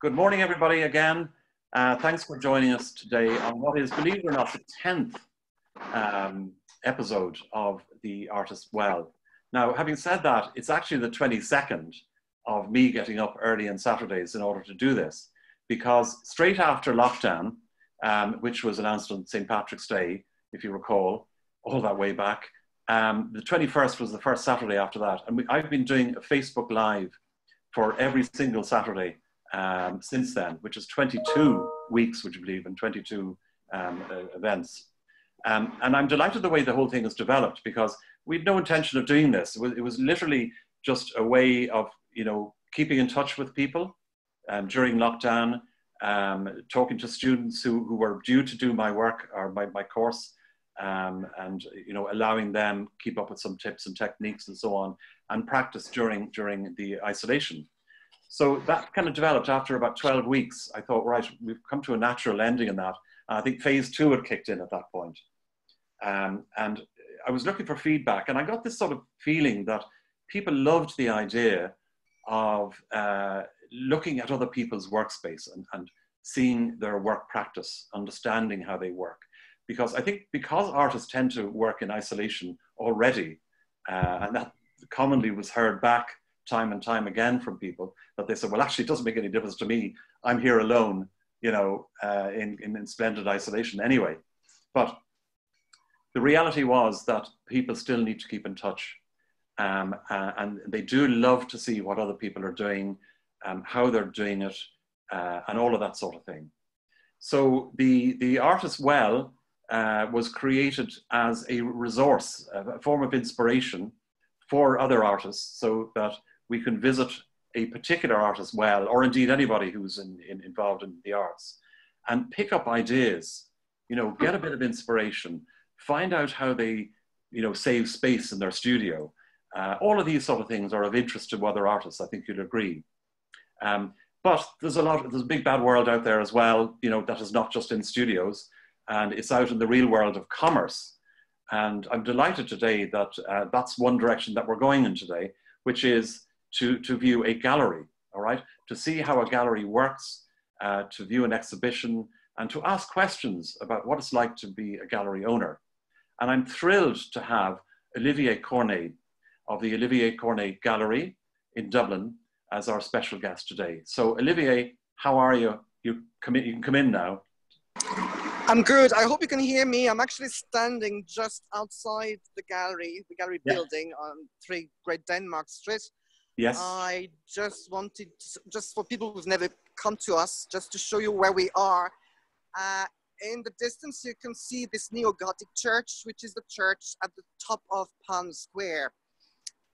Good morning, everybody, again. Uh, thanks for joining us today on what is, believe it or not, the 10th um, episode of The Artist Well. Now, having said that, it's actually the 22nd of me getting up early on Saturdays in order to do this, because straight after lockdown, um, which was announced on St. Patrick's Day, if you recall, all that way back, um, the 21st was the first Saturday after that. And we, I've been doing a Facebook Live for every single Saturday um, since then, which is 22 weeks, would you believe, and 22 um, uh, events. Um, and I'm delighted the way the whole thing has developed because we had no intention of doing this. It was, it was literally just a way of, you know, keeping in touch with people um, during lockdown, um, talking to students who, who were due to do my work or my, my course, um, and you know, allowing them keep up with some tips and techniques and so on, and practice during during the isolation. So that kind of developed after about 12 weeks. I thought, right, we've come to a natural ending in that. And I think phase two had kicked in at that point. Um, and I was looking for feedback, and I got this sort of feeling that people loved the idea of uh, looking at other people's workspace and, and seeing their work practice, understanding how they work. Because I think because artists tend to work in isolation already, uh, and that commonly was heard back time and time again from people that they said, well, actually, it doesn't make any difference to me. I'm here alone, you know, uh, in, in, in splendid isolation anyway. But the reality was that people still need to keep in touch. Um, uh, and they do love to see what other people are doing, um, how they're doing it, uh, and all of that sort of thing. So the, the Artist Well uh, was created as a resource, a form of inspiration for other artists so that we can visit a particular artist well, or indeed anybody who's in, in, involved in the arts, and pick up ideas, you know, get a bit of inspiration, find out how they, you know, save space in their studio. Uh, all of these sort of things are of interest to other artists, I think you'd agree. Um, but there's a lot, there's a big bad world out there as well, you know, that is not just in studios, and it's out in the real world of commerce. And I'm delighted today that uh, that's one direction that we're going in today, which is to, to view a gallery, all right? To see how a gallery works, uh, to view an exhibition, and to ask questions about what it's like to be a gallery owner. And I'm thrilled to have Olivier Cornet of the Olivier Cornet Gallery in Dublin as our special guest today. So Olivier, how are you? You, come in, you can come in now. I'm good. I hope you can hear me. I'm actually standing just outside the gallery, the gallery yeah. building on 3 Great Denmark Street. Yes. I just wanted, just for people who've never come to us, just to show you where we are. Uh, in the distance, you can see this neo-Gothic church, which is the church at the top of Parnell Square.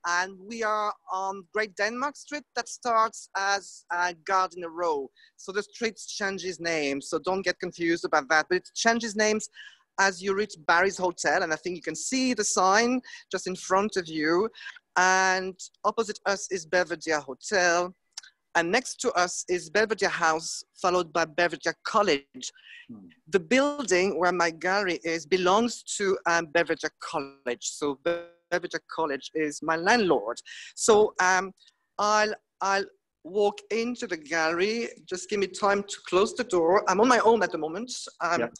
And we are on Great Denmark Street that starts as uh, Gardiner Row. So the street changes names, so don't get confused about that. But it changes names as you reach Barry's Hotel, and I think you can see the sign just in front of you. And opposite us is Belvedere Hotel. And next to us is Belvedere House, followed by Belvedere College. Hmm. The building where my gallery is belongs to um, Belvedere College. So Belvedere College is my landlord. So um, I'll, I'll walk into the gallery. Just give me time to close the door. I'm on my own at the moment. Um, yep.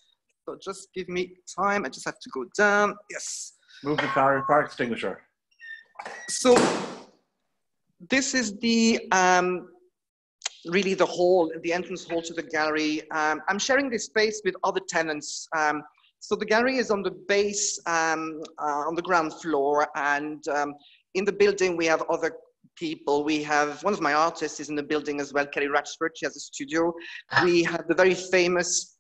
So just give me time. I just have to go down. Yes. Move the fire, fire extinguisher. So this is the um, really the hall, the entrance hall to the gallery. Um, I'm sharing this space with other tenants. Um, so the gallery is on the base, um, uh, on the ground floor, and um, in the building we have other people. We have one of my artists is in the building as well, Kelly Ratchford. She has a studio. We have the very famous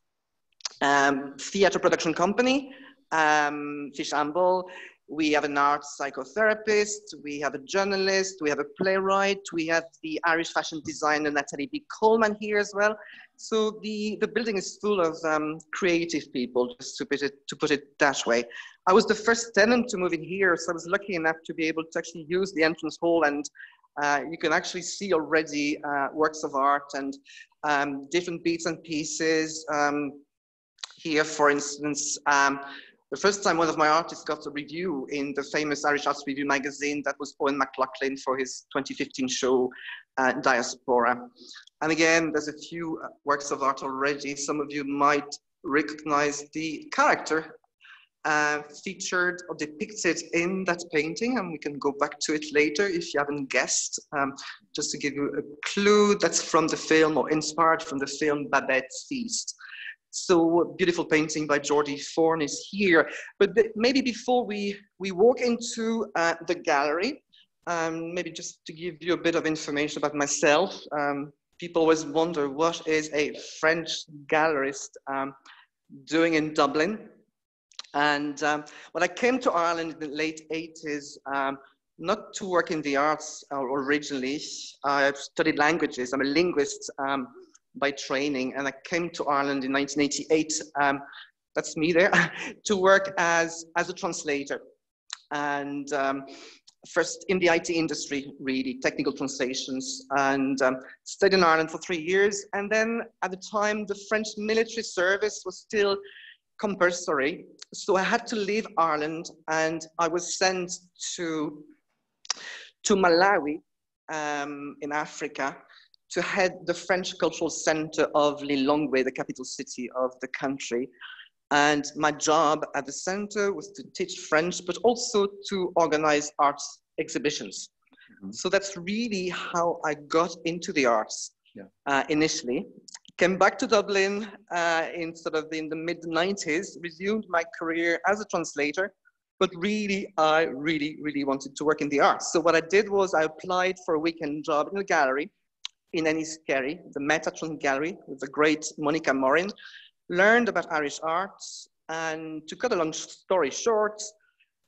um, theater production company, um, Fishamble we have an art psychotherapist, we have a journalist, we have a playwright, we have the Irish fashion designer Natalie B. Coleman here as well. So the, the building is full of um, creative people, just to put, it, to put it that way. I was the first tenant to move in here, so I was lucky enough to be able to actually use the entrance hall and uh, you can actually see already uh, works of art and um, different bits and pieces. Um, here, for instance, um, the first time one of my artists got a review in the famous Irish Arts Review magazine, that was Owen McLaughlin for his 2015 show, uh, diaspora. And again, there's a few works of art already. Some of you might recognize the character uh, featured or depicted in that painting, and we can go back to it later if you haven't guessed. Um, just to give you a clue, that's from the film or inspired from the film Babette's Feast. So beautiful painting by Jordi Forn is here. But maybe before we, we walk into uh, the gallery, um, maybe just to give you a bit of information about myself. Um, people always wonder what is a French gallerist um, doing in Dublin. And um, when I came to Ireland in the late 80s, um, not to work in the arts uh, originally, I've studied languages. I'm a linguist um, by training, and I came to Ireland in 1988. Um, that's me there, to work as, as a translator. And um, first in the IT industry, really, technical translations, and um, stayed in Ireland for three years. And then at the time, the French military service was still compulsory. So I had to leave Ireland and I was sent to, to Malawi um, in Africa to head the French Cultural Center of Lilongwe, the capital city of the country. And my job at the center was to teach French, but also to organize arts exhibitions. Mm-hmm. So that's really how I got into the arts yeah. uh, initially came back to Dublin uh, in sort of in the mid 90s, resumed my career as a translator, but really, I really, really wanted to work in the arts. So what I did was I applied for a weekend job in a gallery in Enniskerry, the Metatron Gallery with the great Monica Morin, learned about Irish arts, and to cut a long story short,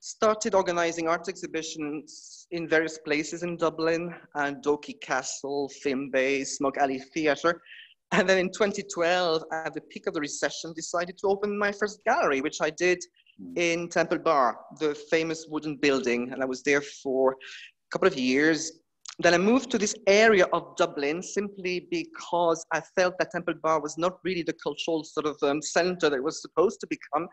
started organizing art exhibitions in various places in Dublin, and Dalkey Castle, Film Bay, Smoke Alley Theatre, and then in 2012, at the peak of the recession, decided to open my first gallery, which I did hmm. in Temple Bar, the famous wooden building. And I was there for a couple of years. Then I moved to this area of Dublin simply because I felt that Temple Bar was not really the cultural sort of um, center that it was supposed to become.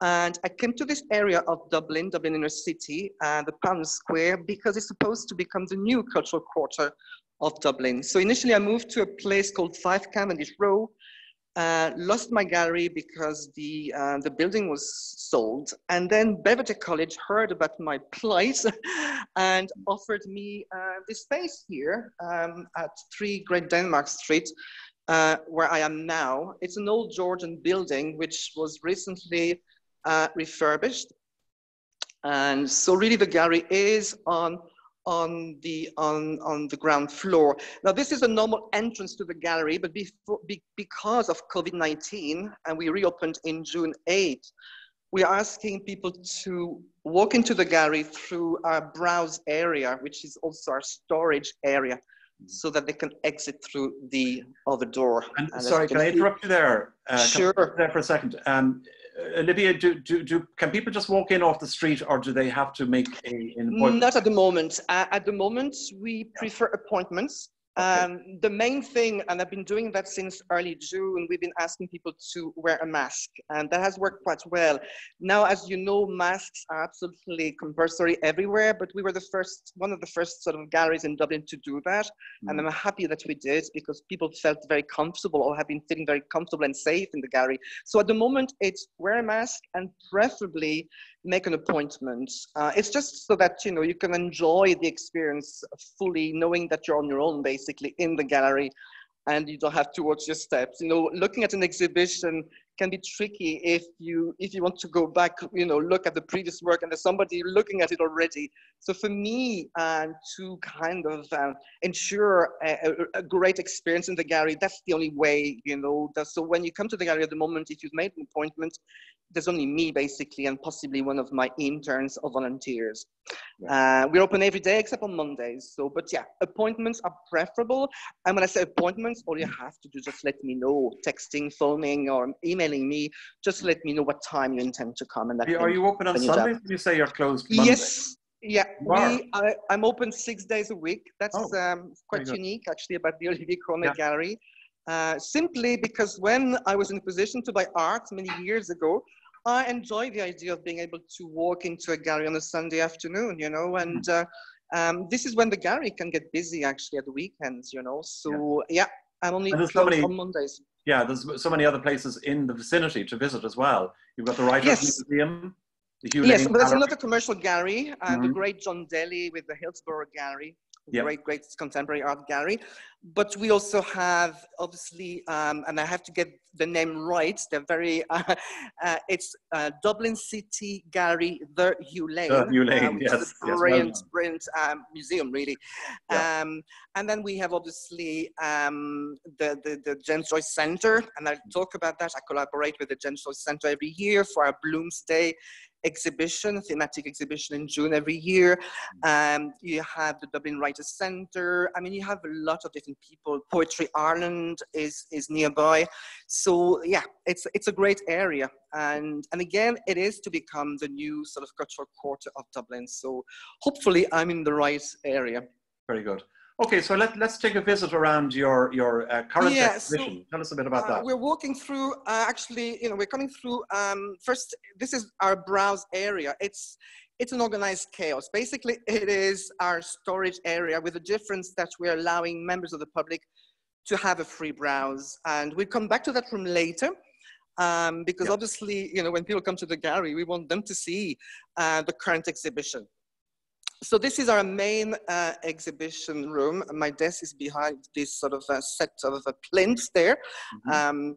And I came to this area of Dublin, Dublin Inner City, uh, the Parnell Square, because it's supposed to become the new cultural quarter of Dublin. So initially I moved to a place called 5 Cavendish Row, uh, lost my gallery because the, uh, the building was sold. And then Belvedere College heard about my plight and offered me uh, this space here um, at 3 Great Denmark Street, uh, where I am now. It's an old Georgian building which was recently uh, refurbished. And so really the gallery is on on the, on, on the ground floor. Now this is a normal entrance to the gallery, but before, be, because of COVID-19, and we reopened in June 8, we are asking people to walk into the gallery through our browse area, which is also our storage area, so that they can exit through the other door. And, and sorry, can I interrupt you there? Uh, sure. There for a second. Um, Olivia, do, do, do, can people just walk in off the street or do they have to make a, an appointment? Not at the moment. Uh, at the moment, we prefer appointments. Um, the main thing, and I've been doing that since early June, we've been asking people to wear a mask, and that has worked quite well. Now, as you know, masks are absolutely compulsory everywhere, but we were the first, one of the first sort of galleries in Dublin to do that, mm. and I'm happy that we did because people felt very comfortable or have been feeling very comfortable and safe in the gallery. So at the moment, it's wear a mask and preferably make an appointment. Uh, it's just so that you know you can enjoy the experience fully, knowing that you're on your own basically in the gallery, and you don't have to watch your steps. You know, looking at an exhibition can be tricky if you if you want to go back you know look at the previous work and there's somebody looking at it already. So for me uh, to kind of uh, ensure a, a, great experience in the gallery that's the only way you know. So when you come to the gallery at the moment if you've made an appointment there's only me basically and possibly one of my interns or volunteers uh, we're open every day except on mondays so but yeah appointments are preferable and when i say appointments all you have to do is just let me know texting phoning or emailing me, just let me know what time you intend to come. And are you open on Sundays? You say you're closed. Monday? Yes. Yeah, we, I, am open six days a week. That's oh, um, quite unique, actually, about the Olivier Cornet yeah. Gallery. Uh, simply because when I was in a position to buy art many years ago, I enjoy the idea of being able to walk into a gallery on a Sunday afternoon, you know, and uh, um, this is when the gallery can get busy actually at the weekends, you know. So yeah, yeah I'm only so many, on Mondays. Yeah, there's so many other places in the vicinity to visit as well. You've got the Writers yes. Museum. The yes, but there's another commercial gallery, uh, mm-hmm. the great John Daly with the Hillsborough Gallery yep. great, great contemporary art gallery. But we also have, obviously, um, and I have to get the name right. They're very. Uh, uh, it's uh, Dublin City Gallery, the Hugh Lane. The Hugh Lane, um, yes, brilliant, yes, well brilliant um, museum, really. Yeah. Um, and then we have obviously um, the, the the James Joyce Center, and I'll talk about that. I collaborate with the James Joyce Center every year for our Bloomsday exhibition, thematic exhibition in June every year. Um, you have the Dublin Writers Centre. I mean, you have a lot of different people. Poetry Ireland is, is nearby. So yeah, it's, it's a great area. And, and again, it is to become the new sort of cultural quarter of Dublin. So hopefully I'm in the right area. Very good. Okay, so let, let's take a visit around your, your uh, current yeah, exhibition. So, Tell us a bit about uh, that. We're walking through, uh, actually, you know, we're coming through, um, first, this is our browse area. It's, it's an organized chaos. Basically, it is our storage area with the difference that we're allowing members of the public to have a free browse. And we'll come back to that room later. Um, because yep. obviously, you know, when people come to the gallery, we want them to see uh, the current exhibition. So this is our main uh, exhibition room. My desk is behind this sort of a set of a plinth there. Mm-hmm. Um,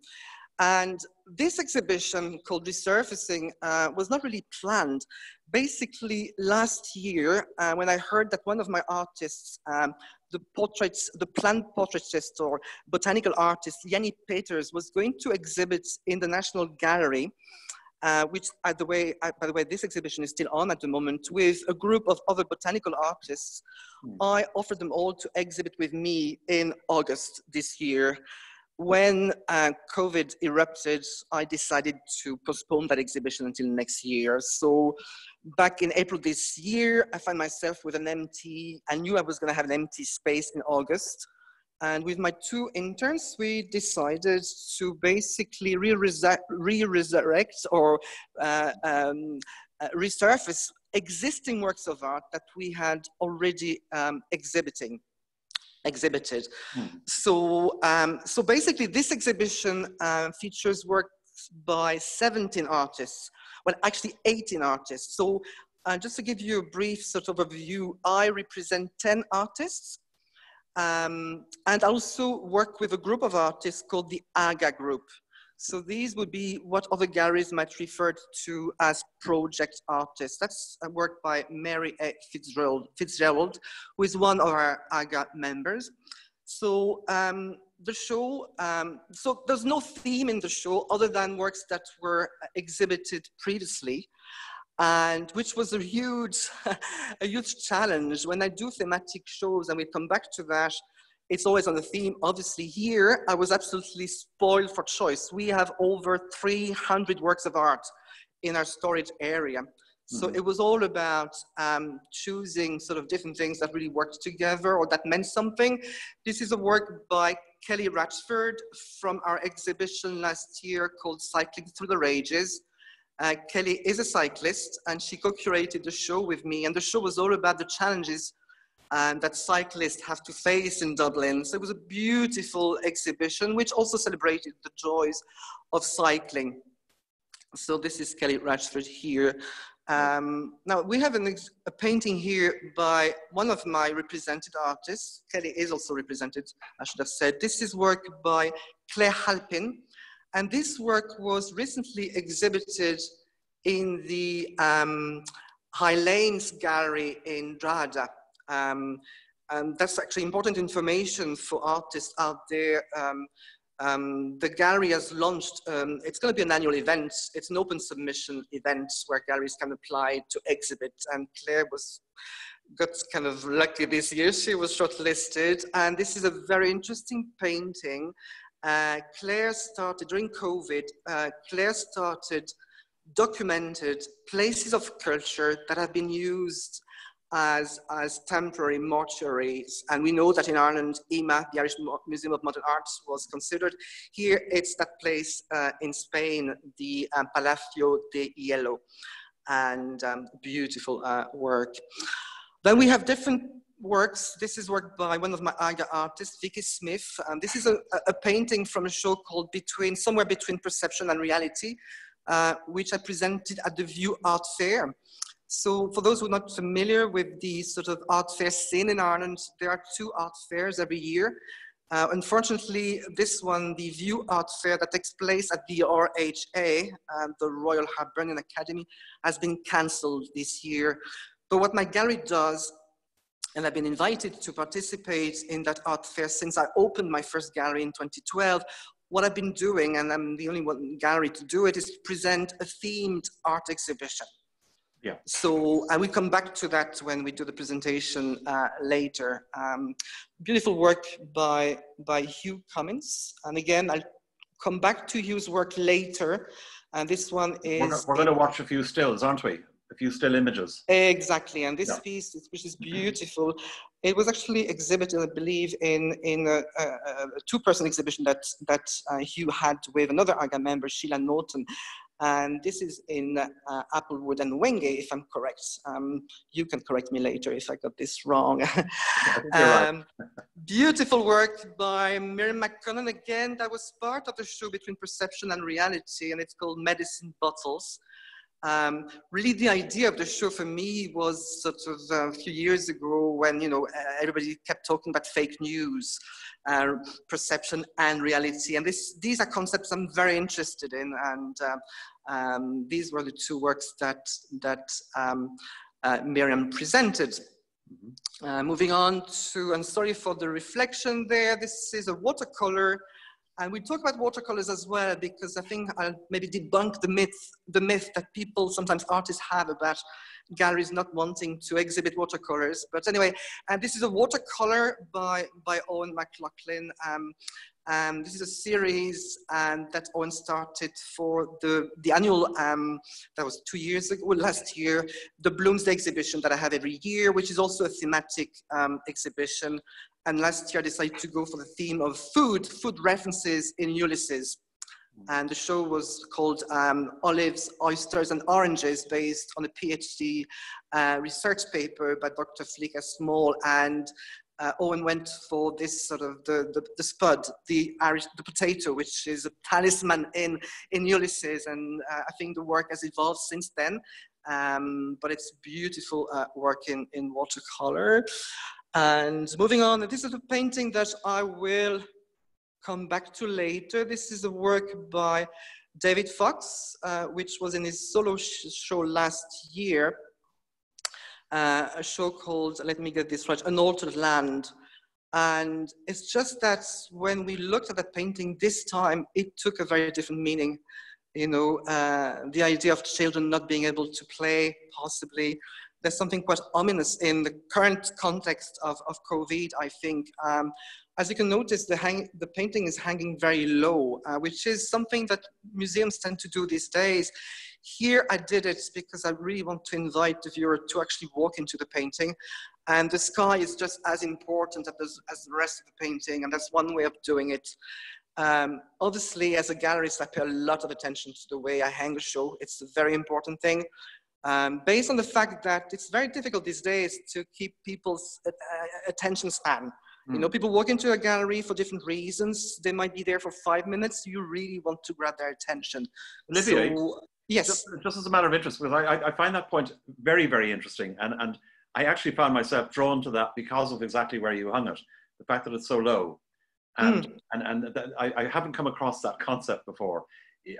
and this exhibition called Resurfacing uh, was not really planned. Basically, last year, uh, when I heard that one of my artists, um, the portraits, the plant portraitist or botanical artist, Yanny Petters, was going to exhibit in the National Gallery, uh, which, by the, way, uh, by the way, this exhibition is still on at the moment, with a group of other botanical artists. Mm. I offered them all to exhibit with me in August this year. When uh, COVID erupted, I decided to postpone that exhibition until next year. So back in April this year, I found myself with an empty, I knew I was gonna have an empty space in August. And with my two interns, we decided to basically re-resurrect or uh, um, uh, resurface existing works of art that we had already um, exhibiting exhibited. Hmm. So, um, so basically this exhibition uh, features works by 17 artists, well, actually 18 artists. So uh, just to give you a brief sort of a view, I represent 10 artists um, and also work with a group of artists called the AGA group. So these would be what other galleries might refer to as project artists. That's a work by Mary A. Fitzgerald, Fitzgerald who is one of our AGA members. So um, the show, um, so there's no theme in the show other than works that were exhibited previously and which was a huge, a huge challenge. When I do thematic shows, and we come back to that, it's always on the theme. Obviously, here I was absolutely spoiled for choice. We have over 300 works of art in our storage area. So mm-hmm. it was all about um, choosing sort of different things that really worked together or that meant something. This is a work by Kelly Ratchford from our exhibition last year called Cycling Through the Rages. Uh, Kelly is a cyclist and she co-curated the show with me and the show was all about the challenges um, that cyclists have to face in Dublin. So it was a beautiful exhibition which also celebrated the joys of cycling. So this is Kelly Ratchford here. Um, now we have an, a painting here by one of my represented artists. Kelly is also represented, I should have said. This is work by Claire Halpin. And this work was recently exhibited in the um, Highlanes Gallery in Drogheda. Um, and that's actually important information for artists out there. Um, um, the gallery has launched, um, it's going to be an annual event. It's an open submission event where galleries can apply to exhibit. And Claire was got kind of lucky this year. She was shortlisted. And this is a very interesting painting uh, Claire started, during COVID, uh, Claire started documented places of culture that have been used as, as temporary mortuaries. And we know that in Ireland, IMA, the Irish Museum of Modern Arts, was considered. Here, it's that place uh, in Spain, the um, Palacio de Hielo, and um, beautiful uh, work. Then we have different works. This is work by one of my AGA artists, Vicky Smith. And this is a, a painting from a show called Between, somewhere between perception and reality, uh, which I presented at the Vue Art Fair. So for those who are not familiar with the sort of art fair scene in Ireland, there are two art fairs every year. Uh, unfortunately, this one, the Vue Art Fair that takes place at the RHA, uh, the Royal Hibernian Academy, has been cancelled this year. But what my gallery does and I've been invited to participate in that art fair since I opened my first gallery in 2012. What I've been doing, and I'm the only one gallery to do it, is to present a themed art exhibition. Yeah. So I will come back to that when we do the presentation uh, later. Um, beautiful work by, by Hugh Cummins. And again, I'll come back to Hugh's work later. And this one is... We're, we're going to watch a few stills, aren't we? A few still images. Exactly, and this yeah. piece, which is beautiful, it was actually exhibited, I believe, in in a, a, a two-person exhibition that that uh, Hugh had with another AGA member, Sheila Norton. And this is in uh, Applewood and Wenge, if I'm correct. Um, you can correct me later if I got this wrong. um, beautiful work by Miriam McConnon. Again, that was part of the show between perception and reality, and it's called Medicine Bottles. Um, really, the idea of the show for me was sort of uh, a few years ago when you know everybody kept talking about fake news, uh, perception, and reality, and this, these are concepts I'm very interested in, and uh, um, these were the two works that that um, uh, Miriam presented. Mm-hmm. Uh, moving on to, I'm sorry for the reflection there. This is a watercolor and we talk about watercolors as well because I think I'll maybe debunk the myth, the myth that people, sometimes artists have about galleries not wanting to exhibit watercolors. But anyway, and this is a watercolor by, by Owen McLaughlin. Um, um, this is a series um, that Owen started for the, the annual, um, that was two years ago, last year, the Bloomsday exhibition that I have every year, which is also a thematic um, exhibition and last year I decided to go for the theme of food, food references in Ulysses. And the show was called um, Olives, Oysters, and Oranges, based on a PhD uh, research paper by Dr. Flicka Small. And uh, Owen went for this sort of the, the, the, spud, the Irish, the potato, which is a talisman in, in Ulysses. And uh, I think the work has evolved since then. Um, but it's beautiful uh, work in, in watercolor. And moving on, this is a painting that I will come back to later. This is a work by David Fox, uh, which was in his solo sh show last year, uh, a show called, let me get this right, An Altered Land. And it's just that when we looked at that painting this time, it took a very different meaning. You know, uh, the idea of children not being able to play, possibly, there's something quite ominous in the current context of, of COVID, I think. Um, as you can notice, the, hang, the painting is hanging very low, uh, which is something that museums tend to do these days. Here I did it because I really want to invite the viewer to actually walk into the painting. And the sky is just as important as, as the rest of the painting, and that's one way of doing it. Um, obviously, as a gallerist, I pay a lot of attention to the way I hang a show. It's a very important thing um, based on the fact that it's very difficult these days to keep people's uh, attention span. Mm. You know, hmm. people walk into a gallery for different reasons. They might be there for five minutes. You really want to grab their attention. Olivier, so, yes. Just, just, as a matter of interest, because I, I find that point very, very interesting. And, and I actually found myself drawn to that because of exactly where you hung it, the fact that it's so low. And, mm. and, and I, I haven't come across that concept before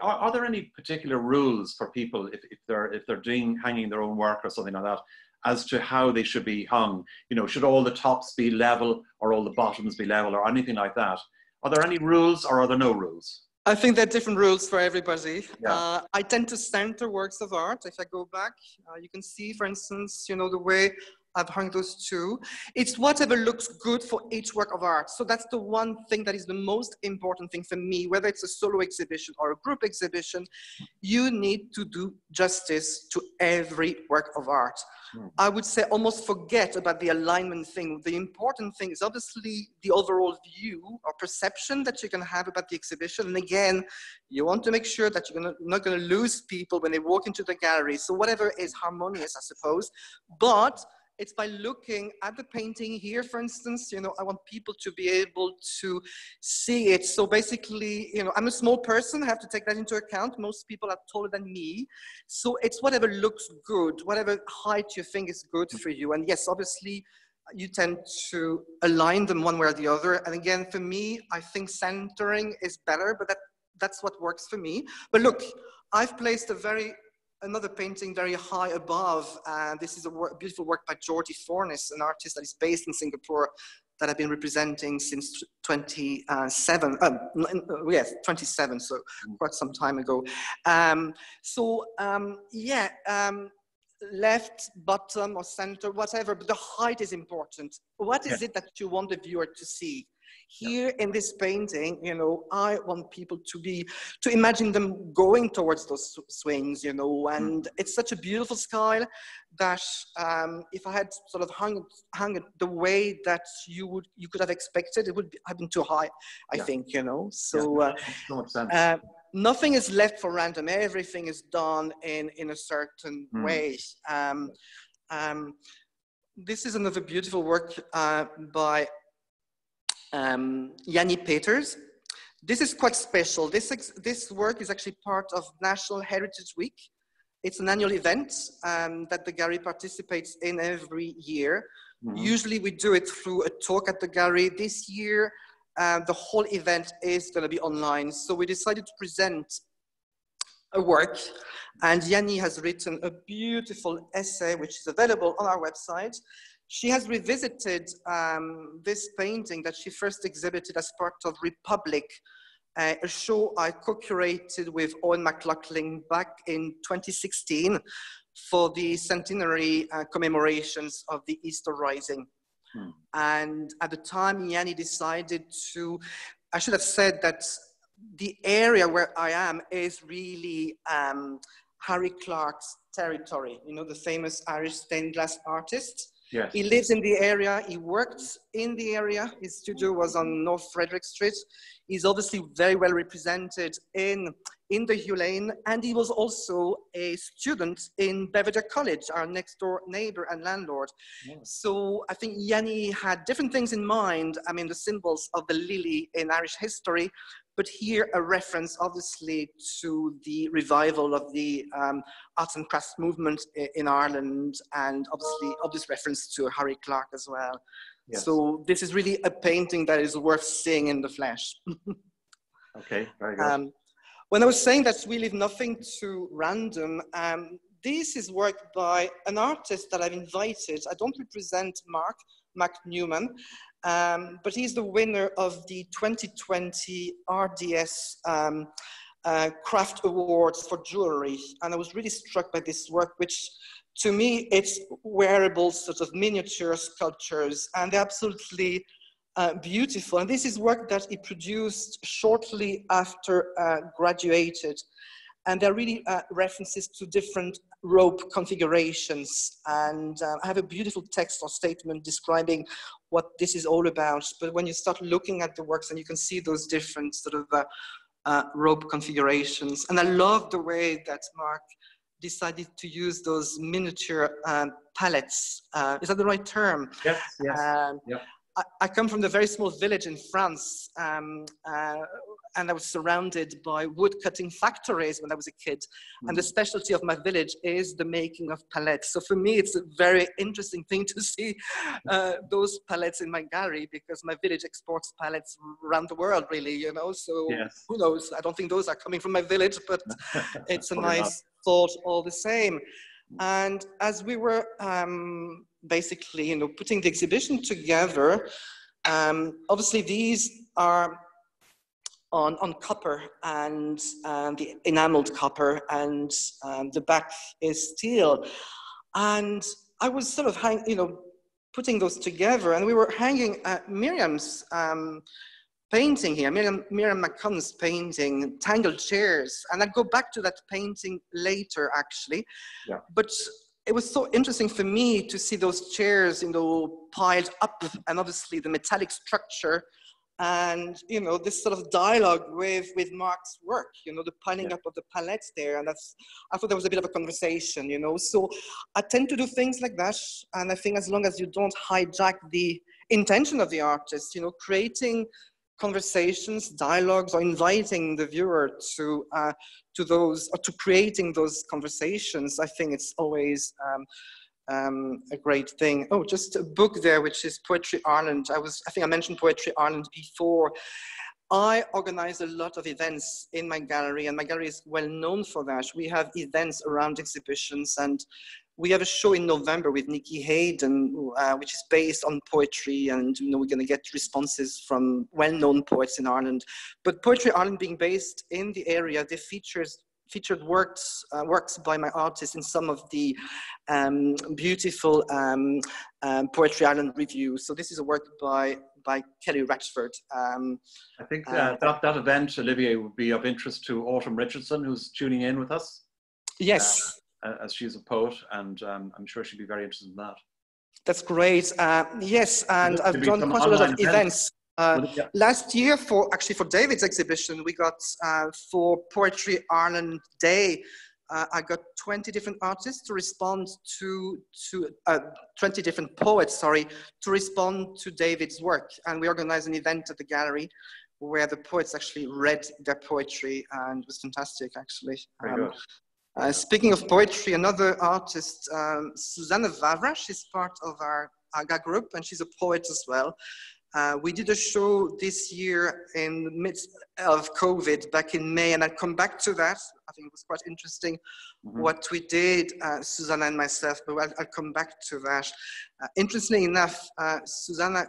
are, are, there any particular rules for people if, if they're if they're doing hanging their own work or something like that as to how they should be hung you know should all the tops be level or all the bottoms be level or anything like that are there any rules or are there no rules I think there are different rules for everybody. Yeah. Uh, I tend to center works of art. If I go back, uh, you can see, for instance, you know, the way I've hung those two. It's whatever looks good for each work of art. So that's the one thing that is the most important thing for me, whether it's a solo exhibition or a group exhibition, you need to do justice to every work of art. Mm. I would say almost forget about the alignment thing. The important thing is obviously the overall view or perception that you can have about the exhibition. And again, you want to make sure that you're not going to lose people when they walk into the gallery. So whatever is harmonious, I suppose. But it's by looking at the painting here, for instance, you know, I want people to be able to see it. So basically, you know, I'm a small person, I have to take that into account. Most people are taller than me. So it's whatever looks good, whatever height you think is good for you. And yes, obviously, you tend to align them one way or the other. And again, for me, I think centering is better, but that, that's what works for me. But look, I've placed a very another painting very high above. And this is a work, beautiful work by Jordi Fornies, an artist that is based in Singapore that I've been representing since 27, um, yes, 27, so quite some time ago. Um, so um, yeah, um, left, bottom or center, whatever, but the height is important. What is yeah. it that you want the viewer to see? Here in this painting, you know, I want people to be, to imagine them going towards those swings, you know, hmm. and mm. it's such a beautiful sky that um, if I had sort of hung, hung it the way that you would, you could have expected, it would be, have been too high, I yeah. think, you know, so, yeah, uh, uh, nothing is left for random. Everything is done in, in a certain mm. way. Um, um, this is another beautiful work uh, by um, Yanny Petters. This is quite special. This, this work is actually part of National Heritage Week. It's an annual event um, that the gallery participates in every year. Mm -hmm. Usually we do it through a talk at the gallery. This year, uh, the whole event is going to be online. So we decided to present a work and Yanny has written a beautiful essay which is available on our website she has revisited um, this painting that she first exhibited as part of Republic, uh, a show I co-curated with Owen McLaughlin back in 2016 for the centenary uh, commemorations of the Easter Rising. Hmm. And at the time, Yanny decided to, I should have said that the area where I am is really um, Harry Clarke's territory, you know, the famous Irish stained glass artist. Yes. He lives in the area, he worked in the area. His studio was on North Frederick Street. He's obviously very well represented in, in the Hugh Lane, and he was also a student in Belvedere College, our next door neighbor and landlord. Yes. So I think Yanny had different things in mind. I mean, the symbols of the lily in Irish history, but here a reference obviously to the revival of the um, arts and crafts movement in Ireland and obviously obvious reference to Harry Clarke as well. Yes. So this is really a painting that is worth seeing in the flesh. okay, very good. Um, when I was saying that we leave nothing to random, um, this is work by an artist that I've invited. I don't represent Mark, Mark Newman, um, but he's the winner of the 2020 RDS um, uh, Craft Awards for Jewelry. And I was really struck by this work, which to me, it's wearable sort of miniature sculptures, and they're absolutely uh, beautiful. And this is work that he produced shortly after uh, graduated. And they're really uh, references to different rope configurations. And uh, I have a beautiful text or statement describing what this is all about. But when you start looking at the works and you can see those different sort of uh, uh, rope configurations. And I love the way that Mark decided to use those miniature um, pallets. Uh, is that the right term? Yes, yes. Um, yep. I, I, come from a very small village in France um, uh, and I was surrounded by wood cutting factories when I was a kid. Mm. And the mm. specialty of my village is the making of palettes. So for me, it's a very interesting thing to see uh, those palettes in my gallery because my village exports palettes around the world, really, you know. So yes. who knows? I don't think those are coming from my village, but it's a nice thought all the same. And as we were um, basically, you know, putting the exhibition together, um, obviously these are on, on copper and um, the enameled copper and um, the back is steel. And I was sort of hang, you know, putting those together and we were hanging at Miriam's um, painting here, Miriam, Miriam McCunn's painting, Tangled Chairs. And I'll go back to that painting later actually. Yeah. But it was so interesting for me to see those chairs, you know, piled up and obviously the metallic structure and you know this sort of dialogue with with Mark's work, you know, the piling yeah. up of the palettes there, and that's I thought there was a bit of a conversation, you know. So I tend to do things like that, and I think as long as you don't hijack the intention of the artist, you know, creating conversations, dialogues, or inviting the viewer to uh, to those or to creating those conversations, I think it's always um, um, a great thing. Oh, just a book there, which is Poetry Ireland. I was, I think I mentioned Poetry Ireland before. I organize a lot of events in my gallery, and my gallery is well known for that. We have events around exhibitions, and we have a show in November with Nicky Hayden, uh, which is based on poetry, and you know we're going to get responses from well-known poets in Ireland. But Poetry Ireland being based in the area, they features featured works uh, works by my artists in some of the um, beautiful um, um, Poetry Ireland reviews. So this is a work by by Kelly Ratchford. Um, I think uh, uh, that, that event, Olivier, would be of interest to Autumn Richardson, who's tuning in with us. Yes. Uh, as she's a poet, and um, I'm sure she'd be very interested in that. That's great. Uh, yes, and I've done quite a lot of events. events. Uh, last year, for actually for David's exhibition, we got uh, for Poetry Ireland Day. Uh, I got 20 different artists to respond to to uh, 20 different poets, sorry, to respond to David's work, and we organized an event at the gallery where the poets actually read their poetry, and it was fantastic, actually. Very um, good. Uh, speaking of poetry, another artist, um, Susanna Vavra, she's part of our AGA group, and she's a poet as well. Uh, we did a show this year in the midst of COVID back in May, and I'll come back to that. I think it was quite interesting mm-hmm. what we did, uh, Susanna and myself, but I'll, I'll come back to that. Uh, interestingly enough, uh, Susanna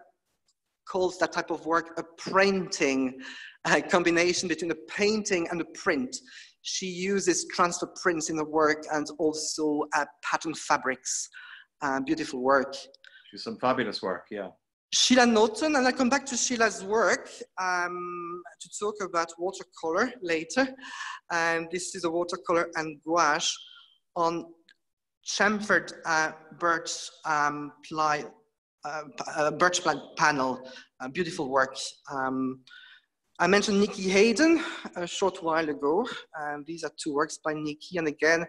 calls that type of work a printing, a combination between a painting and a print. She uses transfer prints in the work and also uh, pattern fabrics. Uh, beautiful work. She's some fabulous work, yeah. Sheila Norton, and I'll come back to Sheila's work um, to talk about watercolor later. And this is a watercolor and gouache on chamfered uh, birch um, ply, uh, uh, panel. beautiful work. Um, I mentioned Nikki Hayden a short while ago. Um, these are two works by Nikki, and again,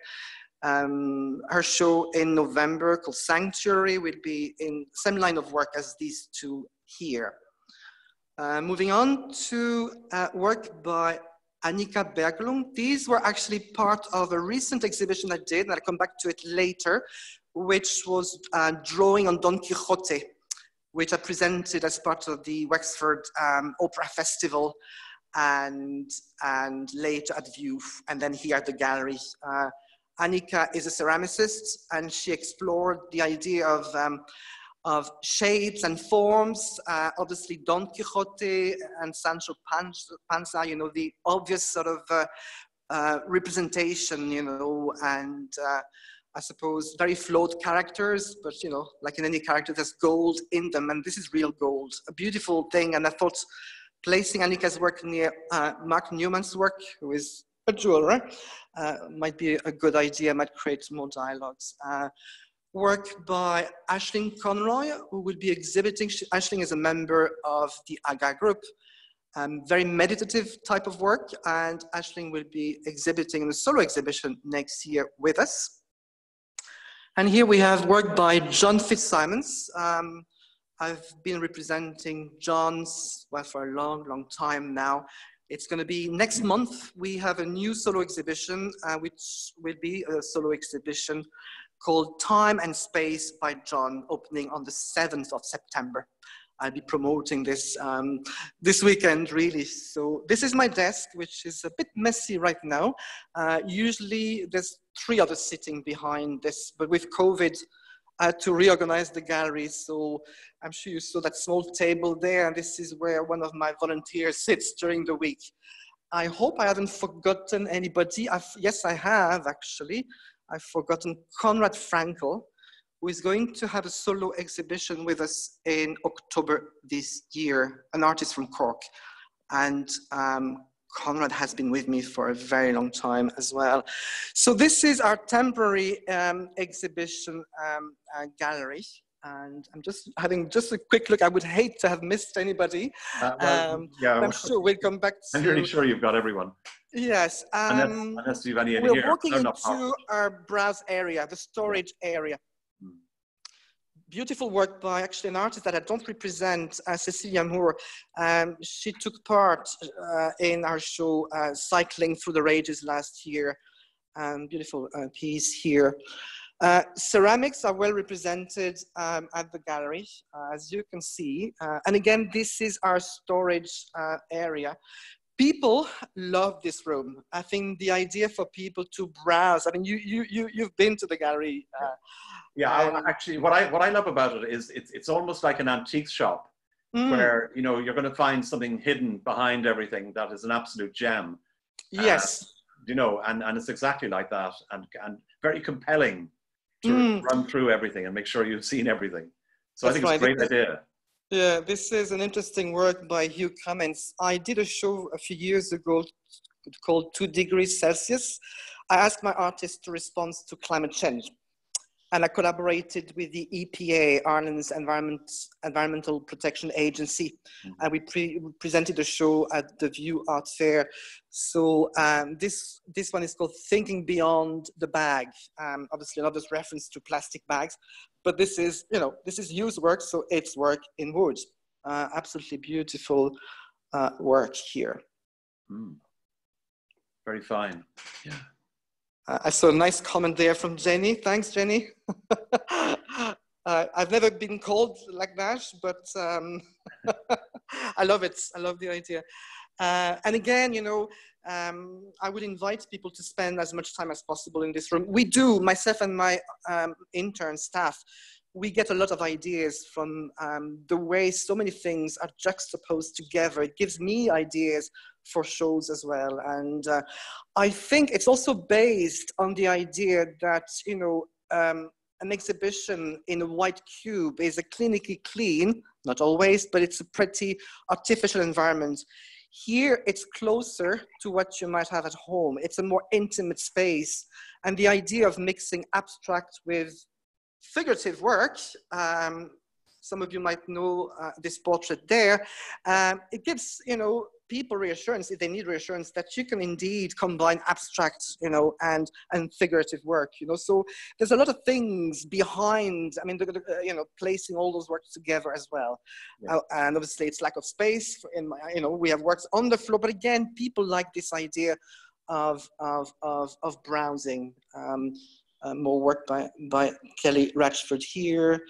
um, her show in November called Sanctuary will be in same line of work as these two here. Uh, moving on to uh, work by Annika Berglund. These were actually part of a recent exhibition I did, and I'll come back to it later, which was uh, drawing on Don Quixote, which I presented as part of the Wexford um, Opera Festival and, and later at Vue, and then here at the gallery. Uh, Annika is a ceramicist and she explored the idea of, um, of shapes and forms. Uh, obviously, Don Quixote and Sancho Panza, you know, the obvious sort of uh, uh, representation, you know, and uh, I suppose very flawed characters, but you know, like in any character, there's gold in them, and this is real gold, a beautiful thing. And I thought placing Anika's work near uh, Mark Newman's work, who is a uh, might be a good idea, might create more dialogues. Uh, work by Aisling Conroy, who will be exhibiting. Aisling is a member of the AGA group. Um, very meditative type of work, and Aisling will be exhibiting in a solo exhibition next year with us. And here we have work by John Fitzsimons. Um, I've been representing John's, well, for a long, long time now. It's going to be next month. We have a new solo exhibition, uh, which will be a solo exhibition called Time and Space by John, opening on the 7th of September. I'll be promoting this um, this weekend, really. So this is my desk, which is a bit messy right now. Uh, usually there's three others sitting behind this, but with COVID, uh, to reorganize the gallery. So I'm sure you saw that small table there, and this is where one of my volunteers sits during the week. I hope I haven't forgotten anybody. I've, yes, I have actually. I've forgotten Conrad Frankel, who is going to have a solo exhibition with us in October this year, an artist from Cork. And um, Conrad has been with me for a very long time as well. So this is our temporary um, exhibition um, uh, gallery. and I'm just having just a quick look. I would hate to have missed anybody. Uh, well, um, yeah, I'm sure we'll come back to. I'm really sure you've got everyone. Yes. Um, unless, unless you have any we're here. walking into our browse area, the storage area. Beautiful work by actually an artist that I don't represent, uh, Cecilia Moore. Um, she took part uh, in our show, uh, Cycling Through the Rages last year. Um, beautiful uh, piece here. Uh, ceramics are well represented um, at the gallery, uh, as you can see. And again, this is our storage area. People love this room. I think the idea for people to browse, I mean, you, you, you, you've been to the gallery. Uh, yeah, actually, what I, what I love about it is it's, it's almost like an antique shop mm. where, you know, you're going to find something hidden behind everything that is an absolute gem. Yes. you know, and, and it's exactly like that and, and very compelling to mm. run through everything and make sure you've seen everything. So That's I think it's a great idea. Yeah, this is an interesting work by Hugh Cummins. I did a show a few years ago called Two Degrees Celsius. I asked my artists to respond to climate change and I collaborated with the EPA, Ireland's Environment, Environmental Protection Agency, mm-hmm. and we, pre- presented a show at the Vue Art Fair. So um, this this one is called Thinking Beyond the Bag. Um, obviously, another reference to plastic bags, but this is you know this is used work, so it's work in wood. Uh, absolutely beautiful uh, work here. Mm. Very fine. Yeah. Uh, I saw a nice comment there from Jenny. Thanks, Jenny. uh, I've never been called like that, but um, I love it. I love the idea. Uh, and again, you know, um, I would invite people to spend as much time as possible in this room. We do, myself and my um, intern staff, we get a lot of ideas from um, the way so many things are juxtaposed together. It gives me ideas for shows as well. And uh, I think it's also based on the idea that, you know, um, an exhibition in a white cube is a clinically clean, not always, but it's a pretty artificial environment. Here, it's closer to what you might have at home. It's a more intimate space. And the idea of mixing abstract with figurative work um, some of you might know uh, this portrait there. Um, it gives, you know, people reassurance if they need reassurance that you can indeed combine abstract, you know, and and figurative work, you know. So there's a lot of things behind. I mean, the, the, uh, you know, placing all those works together as well. Yeah. Uh, and obviously, it's lack of space. In my, you know, we have works on the floor, but again, people like this idea of of of, of browsing. Um, uh, more work by, by Kelly Ratchford here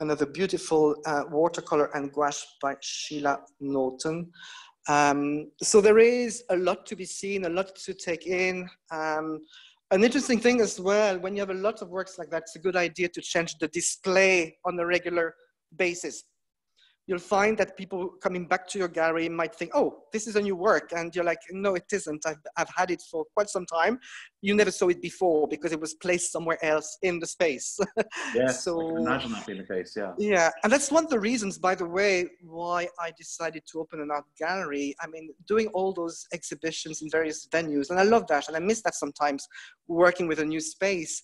another beautiful uh, watercolor and gouache by Sheila Norton. Um, so there is a lot to be seen, a lot to take in. Um, an interesting thing as well, when you have a lot of works like that, it's a good idea to change the display on a regular basis you'll find that people coming back to your gallery might think, oh, this is a new work. And you're like, no, it isn't. I've, I've had it for quite some time. You never saw it before because it was placed somewhere else in the space. yes, so, I can imagine that being the case, yeah. Yeah, and that's one of the reasons, by the way, why I decided to open an art gallery. I mean, doing all those exhibitions in various venues, and I love that, and I miss that sometimes, working with a new space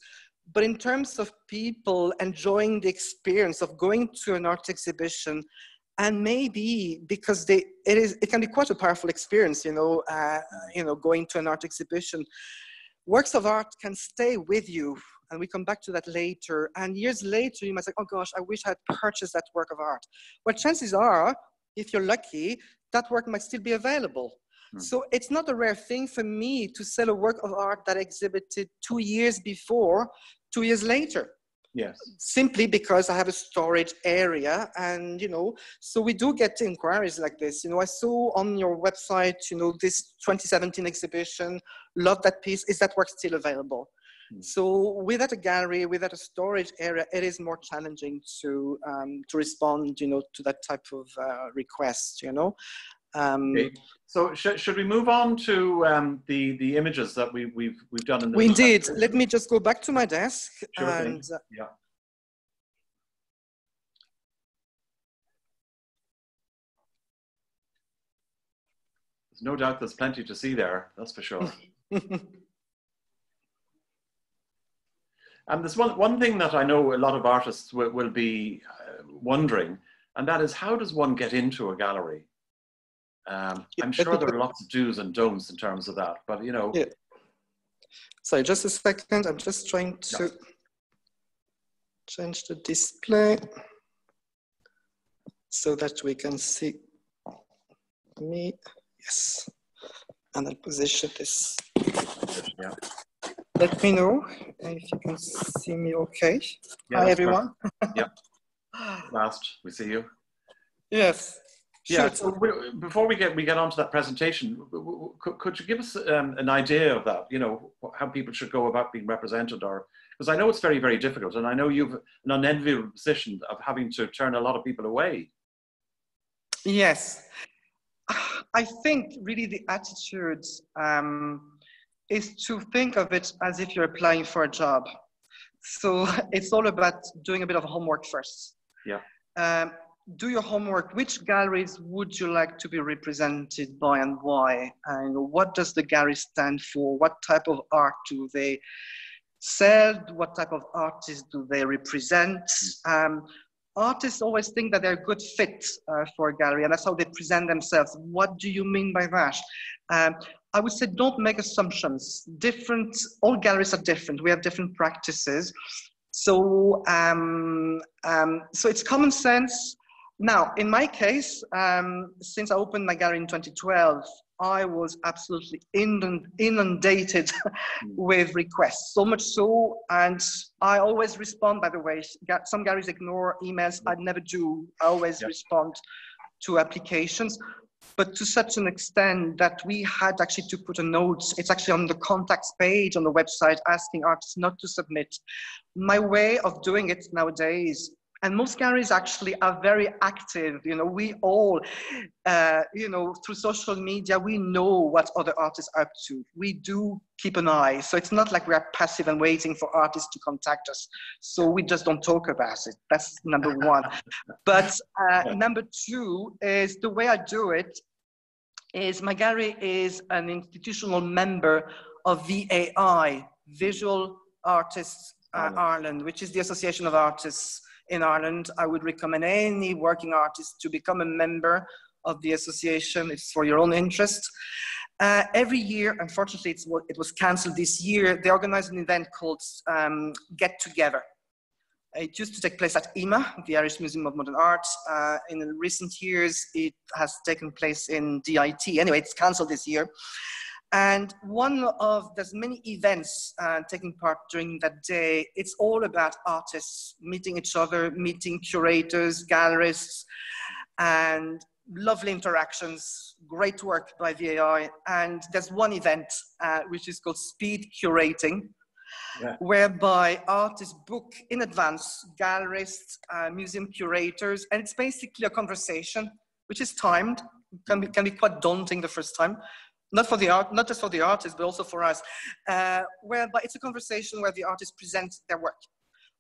but in terms of people enjoying the experience of going to an art exhibition and maybe because they it is it can be quite a powerful experience you know uh, you know going to an art exhibition. Works of art can stay with you and we come back to that later. And years later you might say oh gosh i wish i had purchased that work of art. Well chances are if you're lucky that work might still be available. Hmm. so it's not a rare thing for me to sell a work of art that exhibited two years before two years later Yes. Simply because I have a storage area and, you know, so we do get inquiries like this. You know, I saw on your website, you know, this 2017 exhibition, love that piece. Is that work still available? Mm. So without a gallery, without a storage area, it is more challenging to um, to respond, you know, to that type of uh, request, you know. Um, okay. So sh should we move on to um, the the images that we, we've we've done in the We indeed. Let me just go back to my desk. Sure and, uh, yeah. There's no doubt there's plenty to see there. That's for sure. And there's one, one thing that I know a lot of artists will, will be uh, wondering, and that is how does one get into a gallery? Um, I'm sure there are lots of do's and don'ts in terms of that, but you know. Yeah. Sorry, just a second. I'm just trying to yeah. change the display so that we can see me. Yes. And I'll position this. Yeah. Let me know if you can see me okay. Yeah, Hi, everyone. yeah. Last, we see you. Yes. Yeah. So we, before we get we get onto that presentation, could, could you give us um, an idea of that? You know, how people should go about being represented, or because I know it's very very difficult, and I know you've an unenviable position of having to turn a lot of people away. Yes, I think really the attitude um, is to think of it as if you're applying for a job. So it's all about doing a bit of homework first. Yeah. Um, do your homework. Which galleries would you like to be represented by and why? And what does the gallery stand for? What type of art do they sell? What type of artists do they represent? Mm. Um, artists always think that they're a good fit uh, for a gallery, and that's how they present themselves. What do you mean by that? Um, I would say don't make assumptions. Different, all galleries are different. We have different practices. So, um, um, so it's common sense. Now, in my case, um, since I opened my gallery in 2012, I was absolutely inundated with requests, so much so, and I always respond, by the way. Some galleries ignore emails, I never do. I always respond to applications, but to such an extent that we had actually to put a note, it's actually on the contacts page on the website asking artists not to submit. My way of doing it nowadays and most galleries actually are very active. You know we all uh, you know through social media we know what other artists are up to. We do keep an eye. So it's not like we are passive and waiting for artists to contact us. So we just don't talk about it. That's number one. But uh, number two is the way i do it is my gallery is an institutional member of vai visual artists uh, Ireland, which is the Association of Artists in Ireland. I would recommend any working artist to become a member of the association. It's for your own interest. Uh, every year, unfortunately, it was cancelled this year. They organize an event called um, Get Together. It used to take place at IMMA, the Irish Museum of Modern Art. Uh, in recent years, it has taken place in DIT. Anyway, it's cancelled this year. And one of there's many events uh, taking part during that day. It's all about artists meeting each other, meeting curators, gallerists, and lovely interactions. Great work by VAI. And there's one event uh, which is called Speed Curating. Yeah. whereby artists book in advance gallerists, uh, museum curators, and it's basically a conversation which is timed, can be, can be quite daunting the first time, not for the art, not just for the artist, but also for us, uh, whereby it's a conversation where the artist presents their work.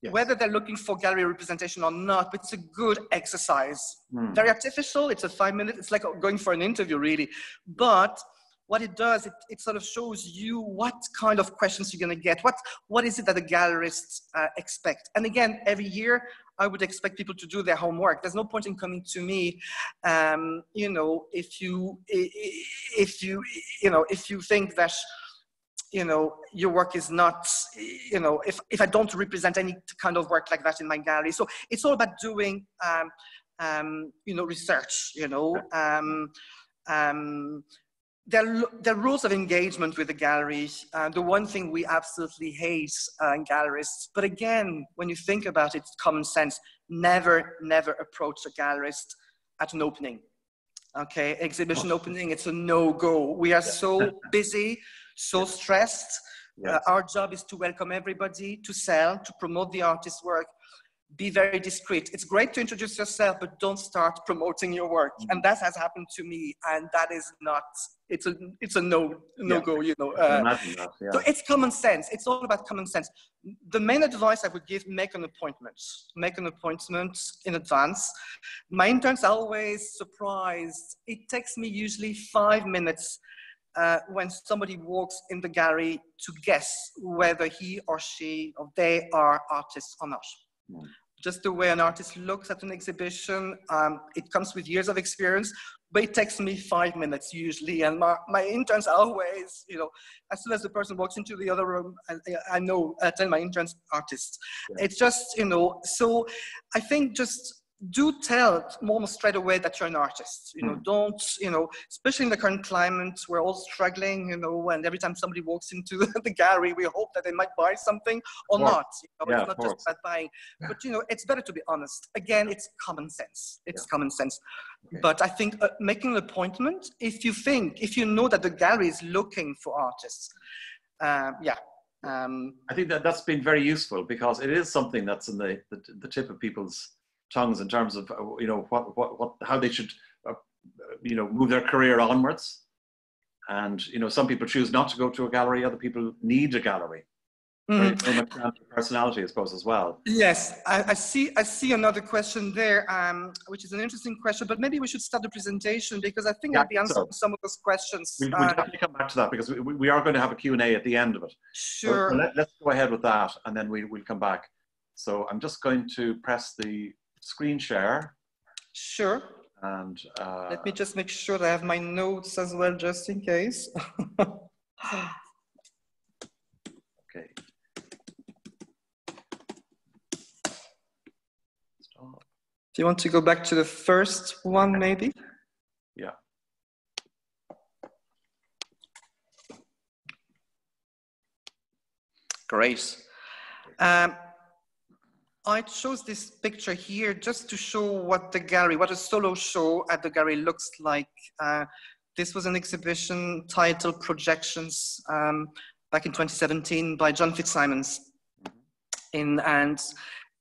Yes. Whether they're looking for gallery representation or not, but it's a good exercise. Mm. Very artificial. It's a five minute. It's like going for an interview, really. But what it does, it, it sort of shows you what kind of questions you're going to get. What what is it that the gallerists uh, expect? And again, every year I would expect people to do their homework. There's no point in coming to me, um, you know, if you if you you know if you think that you know your work is not you know if if I don't represent any kind of work like that in my gallery. So it's all about doing um, um, you know research. You know. Um, um, there, there are rules of engagement with the gallery. Uh, the one thing we absolutely hate uh, in gallerists, but again, when you think about it, it's common sense. Never, never approach a gallerist at an opening. Okay, exhibition oh. opening, it's a no-go. We are so busy, so stressed. Yes. Uh, our job is to welcome everybody, to sell, to promote the artist's work, be very discreet. It's great to introduce yourself, but don't start promoting your work. Mm-hmm. And that has happened to me, and that is not. It's a it's a no no yeah. go. You know. Uh, yeah. So it's common sense. It's all about common sense. The main advice I would give: make an appointment. Make an appointment in advance. My interns are always surprised. It takes me usually five minutes uh, when somebody walks in the gallery to guess whether he or she or they are artists or not. Mm. Just the way an artist looks at an exhibition, um, it comes with years of experience, but it takes me five minutes usually. And my, my interns always, you know, as soon as the person walks into the other room, I, I know, I tell my interns artists. Yeah. It's just, you know, so I think just do tell almost straight away that you're an artist. You know, mm. don't, you know, especially in the current climate, we're all struggling, you know, and every time somebody walks into the gallery, we hope that they might buy something or not. You know, yeah, it's not just about buying. But, you know, it's better to be honest. Again, it's common sense. It's yeah. common sense. Okay. But I think uh, making an appointment, if you think, if you know that the gallery is looking for artists, uh, yeah, um, I think that that's been very useful because it is something that's in the, the, the tip of people's tongues in terms of uh, you know what what, what how they should uh, you know move their career onwards. And you know some people choose not to go to a gallery other people need a gallery. Mm. personality i suppose as well. Yes I, I, see i see another question there um, which is an interesting question but maybe we should start the presentation because i think yeah, i'll be answering so. some of those questions we, we uh, definitely come back to that because we, we are going to have a q&a at the end of it. Sure. so let, us go ahead with that and then we, we'll come back. So i'm just going to press the screen share. Sure. And uh, let me just make sure that I have my notes as well, just in case. okay. Stop. Do you want to go back to the first one, maybe? Yeah. Great. Um, I chose this picture here just to show what the gallery, what a solo show at the gallery looks like. Uh, this was an exhibition titled Projections um, back in 2017 by John Fitzsimons. In, and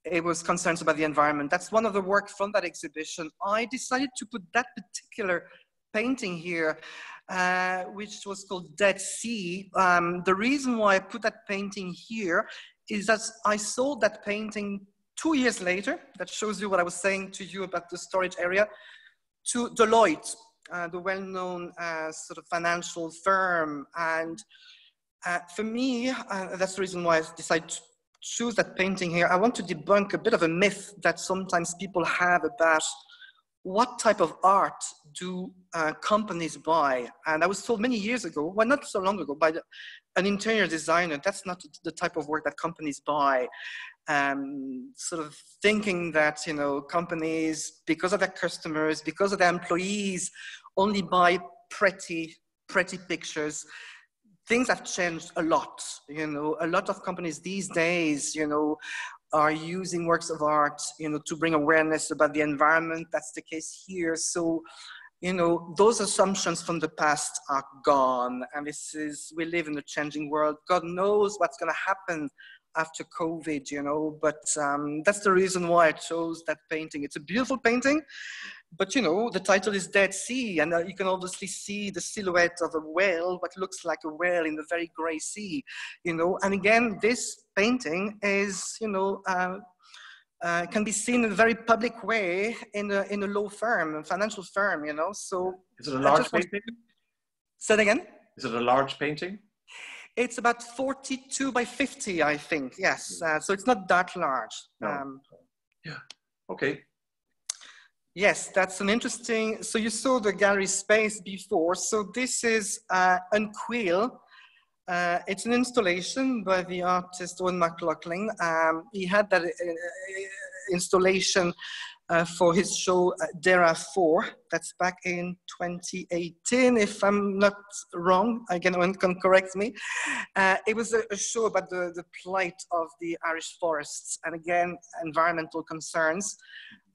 it was concerns about the environment. That's one of the work from that exhibition. I decided to put that particular painting here, uh, which was called Dead Sea. Um, the reason why I put that painting here is that I saw that painting two years later, that shows you what I was saying to you about the storage area, to Deloitte, uh, the well-known uh, sort of financial firm. And uh, for me, uh, that's the reason why I decided to choose that painting here. I want to debunk a bit of a myth that sometimes people have about what type of art do uh, companies buy? And I was told many years ago, well, not so long ago, by the, an interior designer, that's not the type of work that companies buy. Um, sort of thinking that, you know, companies, because of their customers, because of their employees, only buy pretty, pretty pictures. Things have changed a lot, you know, a lot of companies these days, you know, are using works of art, you know, to bring awareness about the environment. That's the case here. So, you know, those assumptions from the past are gone. And this is, we live in a changing world. God knows what's going to happen after COVID, you know, but um, that's the reason why I chose that painting. It's a beautiful painting but you know, the title is Dead Sea, and uh, you can obviously see the silhouette of a whale, what looks like a whale in the very gray sea, you know. And again, this painting is, you know, uh, uh, can be seen in a very public way in a, in a law firm, a financial firm, you know. So, is it a large painting? Say it again. Is it a large painting? It's about 42 by 50, I think. Yes. Hmm. Uh, so it's not that large. No. Um, yeah. Okay. Yes, that's an interesting. So you saw the gallery space before. So this is uh, Unquill. Uh, it's an installation by the artist Owen McLaughlin. Um, he had that uh, installation uh, for his show uh, Dara 4. That's back in 2018, if I'm not wrong. Again, one can correct me. Uh, it was a, a, show about the, the plight of the Irish forests and again, environmental concerns.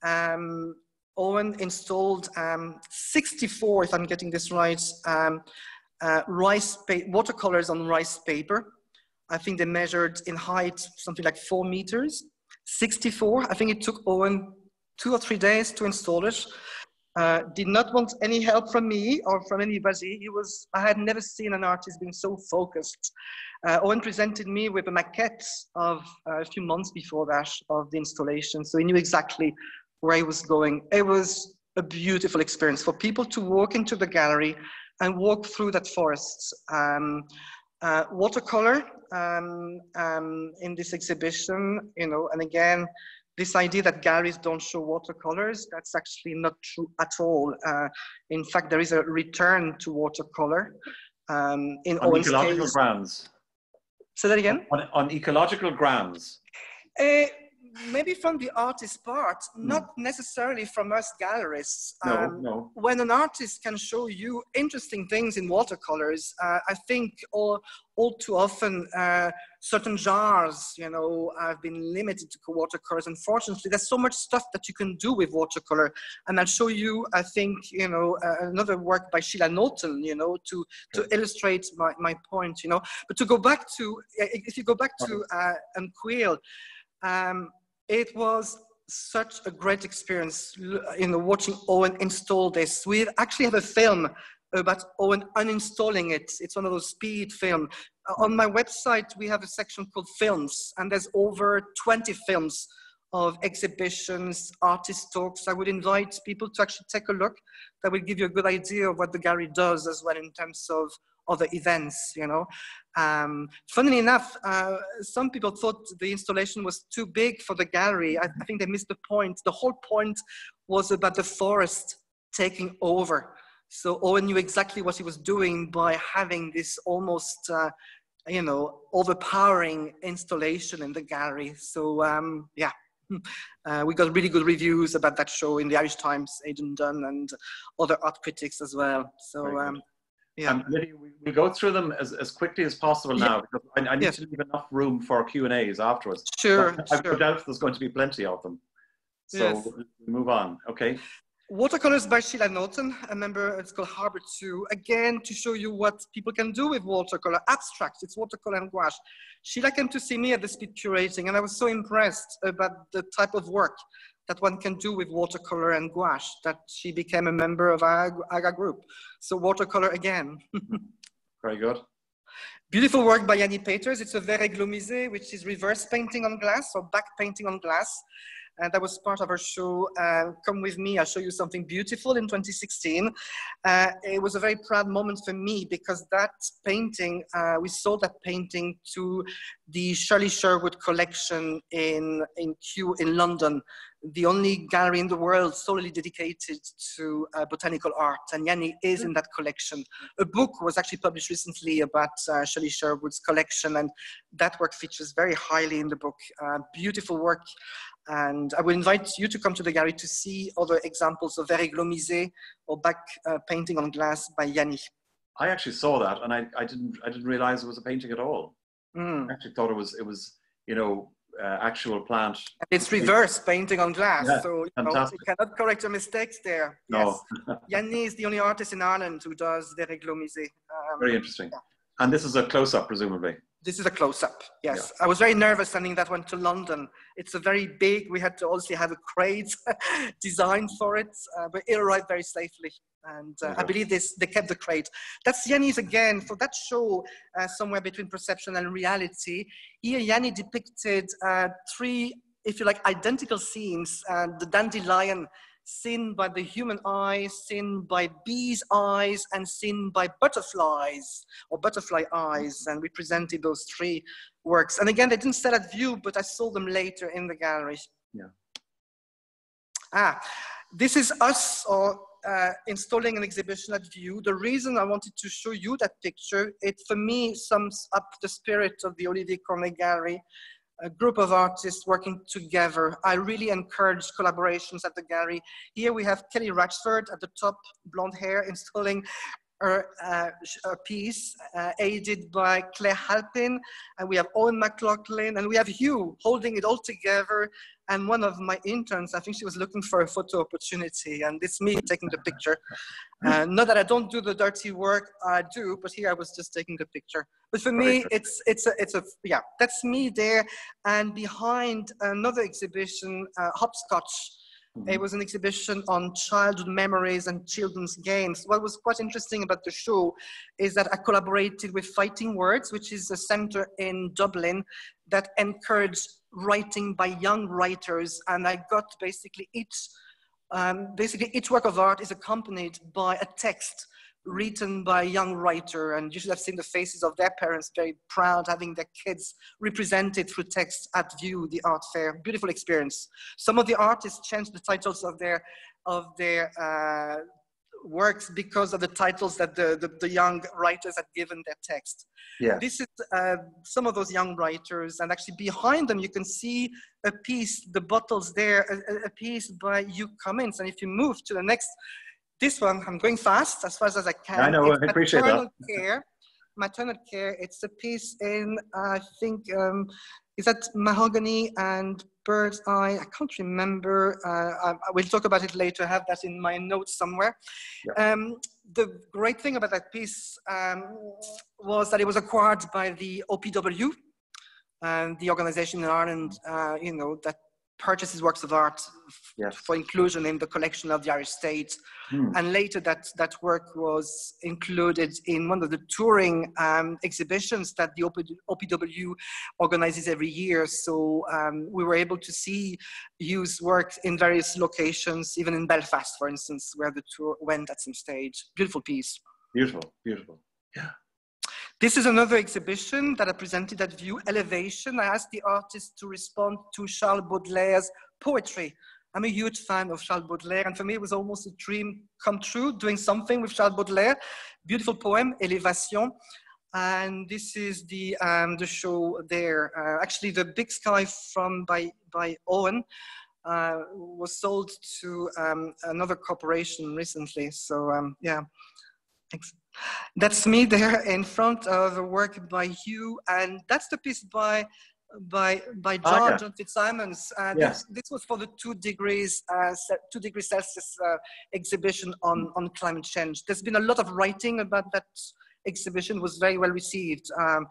Um, Owen installed um, 64, if I'm getting this right, um, uh, rice watercolors on rice paper. I think they measured in height something like four meters. 64, I think it took Owen two or three days to install it. Uh, did not want any help from me or from anybody. He was, I had never seen an artist being so focused. Uh, Owen presented me with a maquette of uh, a few months before that of the installation. So he knew exactly where I was going. It was a beautiful experience for people to walk into the gallery, and walk through that forest. Um, uh, watercolor um, um, in this exhibition, you know, and again, this idea that galleries don't show watercolors, that's actually not true at all. Uh, in fact, there is a return to watercolor. Um, in on ecological case. grounds. Say that again? On, on ecological grounds. Uh, maybe from the artist's part, mm. not necessarily from us gallerists. No, um, no. When an artist can show you interesting things in watercolors, uh, I think all, all too often uh, certain genres, you know, have been limited to watercolors. Unfortunately, there's so much stuff that you can do with watercolor. And I'll show you, I think, you know, uh, another work by Sheila Norton, you know, to, to illustrate my, my point, you know. But to go back to, if you go back to uh, um, it was such a great experience, you know, watching Owen install this. We actually have a film about Owen uninstalling it. It's one of those speed film. Uh, on my website, we have a section called films, and there's over 20 films of exhibitions, artist talks. I would invite people to actually take a look. That will give you a good idea of what the gallery does as well in terms of other events, you know. Um, funnily enough, uh, some people thought the installation was too big for the gallery. I, I, think they missed the point. The whole point was about the forest taking over. So Owen knew exactly what he was doing by having this almost, uh, you know, overpowering installation in the gallery. So um, yeah. Uh, we got really good reviews about that show in the Irish Times, Aidan Dunne, and other art critics as well. So um, yeah. Um, Lydia, we, will go through them as, as quickly as possible yeah. now because I, I need to leave enough room for Q and A's afterwards. Sure, I have no doubt there's going to be plenty of them. So yes. we'll move on. Okay. Watercolors by Sheila Norton, a member, it's called Harbor 2. Again, to show you what people can do with watercolor, abstract, it's watercolor and gouache. Sheila came to see me at the speed curating and I was so impressed about the type of work that one can do with watercolor and gouache, that she became a member of our AGA group. So watercolor again. Very good. Beautiful work by Yanny Petters. It's a verre églomisé, which is reverse painting on glass or back painting on glass. And that was part of our show, uh, Come With Me, I'll show you something beautiful in 2016. Uh, it was a very proud moment for me because that painting, uh, we sold that painting to the Shirley Sherwood collection in, in Kew in London the only gallery in the world solely dedicated to uh, botanical art, and Yanny is in that collection. A book was actually published recently about uh, Shirley Sherwood's collection, and that work features very highly in the book. Uh, beautiful work, and I will invite you to come to the gallery to see other examples of verre églomisé or back uh, painting on glass by Yanny. I actually saw that, and I, I didn't I didn't realize it was a painting at all. Mm. I actually thought it was it was you know uh, actual plant. It's reverse painting on glass, yeah, so you, know, you, cannot correct your mistakes there. No. Yes. Yanny is the only artist in Ireland who does the. Um, Very interesting. Yeah. And this is a close-up, presumably. This is a close-up, yes. Yeah. I was very nervous sending that one to London. It's a very big, we had to obviously have a crate designed for it, uh, but it arrived very safely. And uh, I believe this, they kept the crate. That's Yanny's again, for that show, uh, somewhere between perception and reality. Here, Yanny depicted uh, three, if you like, identical scenes. Uh, the dandelion seen by the human eye, seen by bees' eyes, and seen by butterflies or butterfly eyes. And we presented those three works. And again, they didn't sell at Vue, but I saw them later in the gallery. Yeah. Ah, this is us or uh, installing an exhibition at Vue. The reason I wanted to show you that picture, it for me sums up the spirit of the Olivier Cornet Gallery a group of artists working together. I really encourage collaborations at the gallery. Here we have Kelly Ratchford at the top, blonde hair, installing uh, her piece, uh, aided by Claire Halpin, and we have Owen McLaughlin, and we have Hugh holding it all together. And one of my interns, I think she was looking for a photo opportunity, and it's me taking the picture. Uh, not that I don't do the dirty work, I do, but here I was just taking the picture. But for me, it's it's a it's a yeah, that's me there, and behind another exhibition, uh, Hopscotch. Mm -hmm. It was an exhibition on childhood memories and children's games. What was quite interesting about the show is that I collaborated with Fighting Words, which is a center in Dublin that encouraged writing by young writers, and I got basically each um, basically each work of art is accompanied by a text written by a young writer, and you should have seen the faces of their parents, very proud having their kids represented through text at Vue, the art fair. Beautiful experience. Some of the artists changed the titles of their of their uh, works because of the titles that the, the, the, young writers had given their text. Yeah. This is uh, some of those young writers, and actually behind them you can see a piece, the bottles there, a, a piece by Hugh Cummins. And if you move to the next, this one, I'm going fast as fast as I can. I know, it's I appreciate that. Care, maternal care, it's a piece in, I think, um, is that mahogany and bird's eye? I can't remember. Uh, I, I, will talk about it later. I have that in my notes somewhere. Yeah. Um, the great thing about that piece um, was that it was acquired by the OPW, and the organization in Ireland, uh, you know, that purchases works of art yes. for inclusion in the collection of the Irish state. Hmm. And later that, that work was included in one of the touring um, exhibitions that the OPW organizes every year. So um, we were able to see Hugh's work in various locations, even in Belfast, for instance, where the tour went at some stage. Beautiful piece. Beautiful, beautiful. Yeah. This is another exhibition that I presented at Vue Elevation. I asked the artist to respond to Charles Baudelaire's poetry. I'm a huge fan of Charles Baudelaire, and for me it was almost a dream come true, doing something with Charles Baudelaire. Beautiful poem, Élévation. And this is the, um, the show there. Uh, actually, the Big Sky from by, by Owen uh, was sold to um, another corporation recently. So um, yeah, thanks. That's me there in front of a work by Hugh, and that's the piece by by by ah, John, John Fitzsimons. Uh, yes. this, this, was for the two degrees uh, two degrees Celsius uh, exhibition on on climate change. There's been a lot of writing about that exhibition. It was very well received. Um,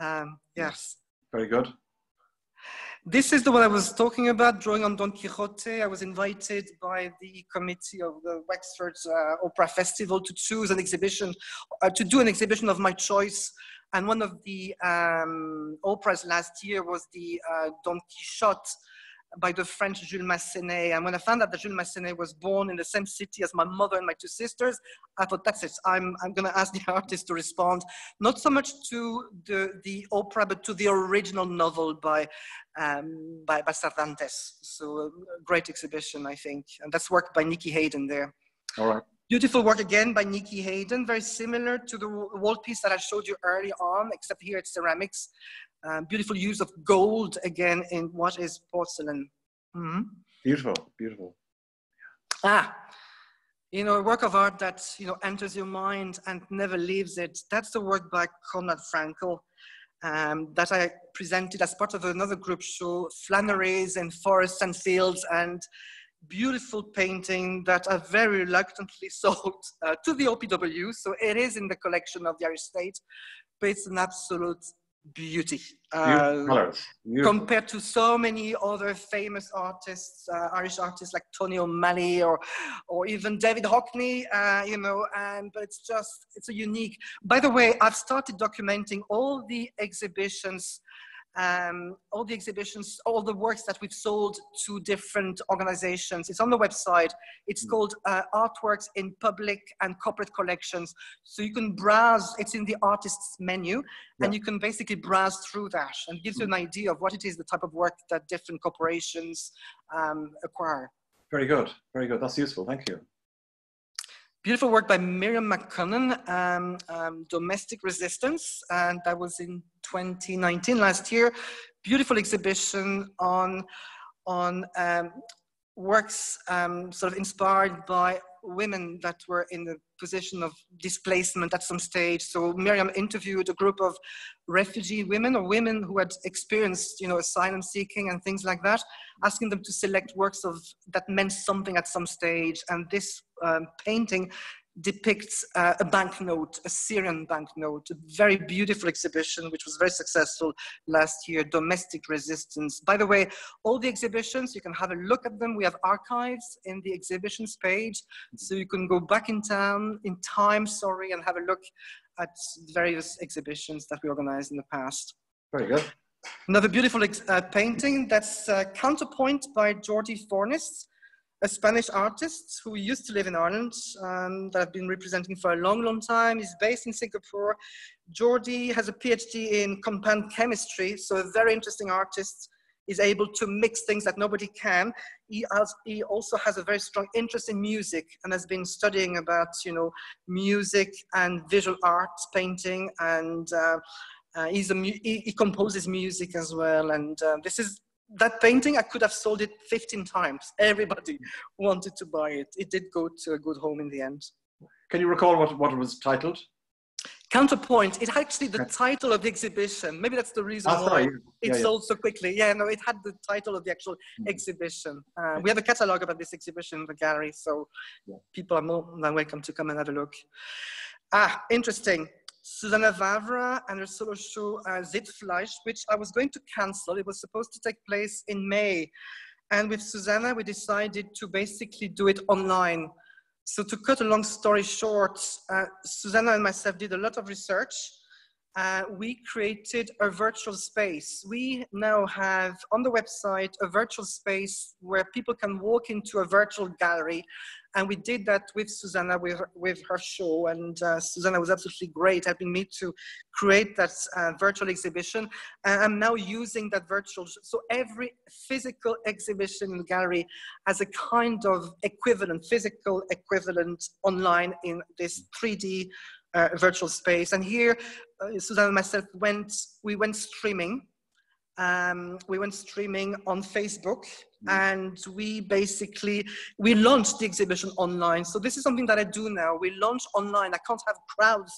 um, yes. Very good. This is the one I was talking about, drawing on Don Quixote. I was invited by the committee of the Wexford uh, Opera Festival to choose an exhibition, uh, to do an exhibition of my choice. And one of the um, operas last year was the uh, Don Quixote by the French Jules Massenet. And when I found out that Jules Massenet was born in the same city as my mother and my two sisters, I thought, that's it. I'm, I'm going to ask the artist to respond, not so much to the, the opera, but to the original novel by, um, by, by Cervantes. So a great exhibition, I think. And that's work by Nicky Hayden there. All right. Beautiful work again by Nicky Hayden, very similar to the wall piece that I showed you early on, except here it's ceramics. Um, beautiful use of gold again in what is porcelain. Mm-hmm. Beautiful, beautiful. Ah, you know, a work of art that you know enters your mind and never leaves it. That's the work by Conrad Frankel um, that I presented as part of another group show, Flanneries in Forests and Fields, and beautiful painting that I very reluctantly sold uh, to the OPW. So it is in the collection of the Irish State, but it's an absolute beauty. Uh, compared to so many other famous artists, uh, Irish artists like Tony O'Malley or, or even David Hockney, uh, you know, and, but it's just, it's a unique, by the way, I've started documenting all the exhibitions um, all the exhibitions, all the works that we've sold to different organizations. It's on the website. It's mm. called uh, Artworks in Public and Corporate Collections. So you can browse, it's in the artist's menu, yeah. and you can basically browse through that and gives you an idea of what it is, the type of work that different corporations um, acquire. Very good, very good. That's useful. Thank you. Beautiful work by Miriam McConnon, um, um, Domestic Resistance, and that was in 2019, last year. Beautiful exhibition on, on um, works um, sort of inspired by women that were in the position of displacement at some stage. So Miriam interviewed a group of refugee women or women who had experienced, you know, asylum seeking and things like that, asking them to select works of that meant something at some stage. And this um, painting depicts uh, a banknote, a Syrian banknote, a very beautiful exhibition, which was very successful last year, Domestic Resistance. By the way, all the exhibitions, you can have a look at them. We have archives in the exhibitions page, so you can go back in town, in time, sorry, and have a look at various exhibitions that we organized in the past. Very good. Another beautiful uh, painting, that's uh, Counterpoint by Jordi Fornies. A Spanish artist who used to live in Ireland um, that I've been representing for a long, long time. He's based in Singapore. Jordi has a PhD in compound chemistry, so a very interesting artist. Is able to mix things that nobody can. He, has, he also has a very strong interest in music and has been studying about, you know, music and visual arts, painting, and uh, uh, he's a, he, he, composes music as well. And uh, this is that painting, I could have sold it 15 times. Everybody wanted to buy it. It did go to a good home in the end. Can you recall what, what it was titled? Counterpoint. It actually the title of the exhibition. Maybe that's the reason oh, why yeah, it yeah. sold so quickly. Yeah, no, it had the title of the actual mm-hmm. exhibition. Uh, we have a catalog about this exhibition in the gallery, so yeah. people are more than welcome to come and have a look. Ah, interesting. Susanna Vavra and her solo show uh, Sitzfleisch, which I was going to cancel. It was supposed to take place in May. And with Susanna, we decided to basically do it online. So to cut a long story short, uh, Susanna and myself did a lot of research. Uh, we created a virtual space. We now have on the website a virtual space where people can walk into a virtual gallery and we did that with Susanna, with her, with her show. And uh, Susanna was absolutely great, helping me to create that uh, virtual exhibition. And I'm now using that virtual. So every physical exhibition in the gallery has a kind of equivalent, physical equivalent online in this 3D uh, virtual space. And here, uh, Susanna and myself went, we went streaming. Um, we went streaming on Facebook. And we basically we launched the exhibition online. So this is something that i do now. We launch online. I can't have crowds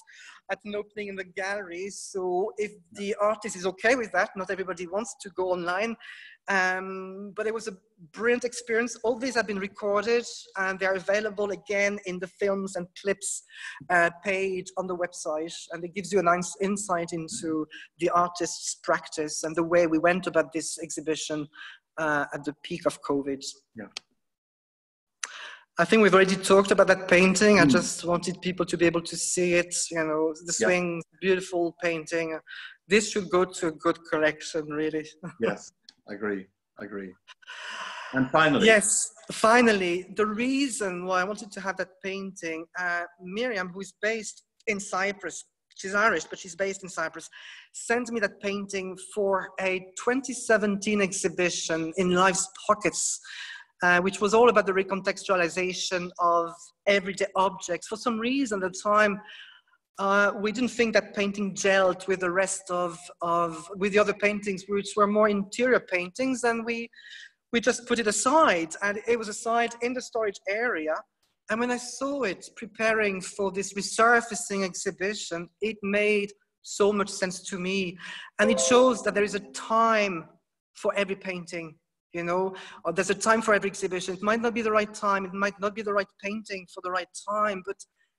at an opening in the gallery. So if the artist is okay with that not everybody wants to go online. Um, but it was a brilliant experience. All these have been recorded and they're available again in the films and clips uh, page on the website. And it gives you a nice insight into the artist's practice and the way we went about this exhibition uh, at the peak of COVID. Yeah. I think we've already talked about that painting. Mm. I just wanted people to be able to see it. You know, the swing, yeah. beautiful painting. This should go to a good collection, really. yes, agree. Agree. And finally. Yes, finally, the reason why I wanted to have that painting, uh, Miriam, who is based in Cyprus, she's Irish, but she's based in Cyprus, sent me that painting for a 2017 exhibition in Life's Pockets, uh, which was all about the recontextualization of everyday objects. For some reason at the time, uh, we didn't think that painting gelled with the rest of, of with the other paintings, which were more interior paintings, and we we just put it aside. And it was aside in the storage area and when I saw it preparing for this resurfacing exhibition, it made so much sense to me. And it shows that there is a time for every painting, you know, or there's a time for every exhibition. It might not be the right time, it might not be the right painting for the right time, but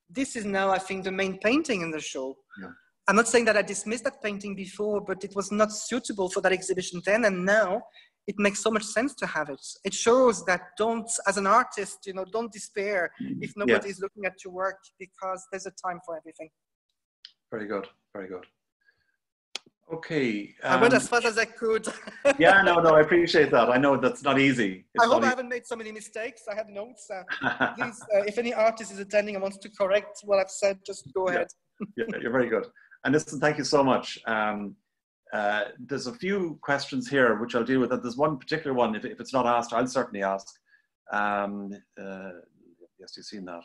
this is now, I think, the main painting in the show. Yeah. I'm not saying that I dismissed that painting before, but it was not suitable for that exhibition then. And now it makes so much sense to have it. It shows that don't, as an artist, you know, don't despair mm-hmm. if nobody is looking at your work because there's a time for everything. Very good, very good. Okay. Um, I went as um, fast as I could. yeah, no, no, I appreciate that. I know that's not easy. It's I hope I haven't made so many mistakes. I have notes. Uh, please, uh, if any artist is attending and wants to correct what I've said, just go ahead. yeah, you're very good. And listen, thank you so much. Um, uh, there's a few questions here which I'll deal with. There's one particular one, if, if it's not asked, I'll certainly ask. Um, uh, yes, you've seen that.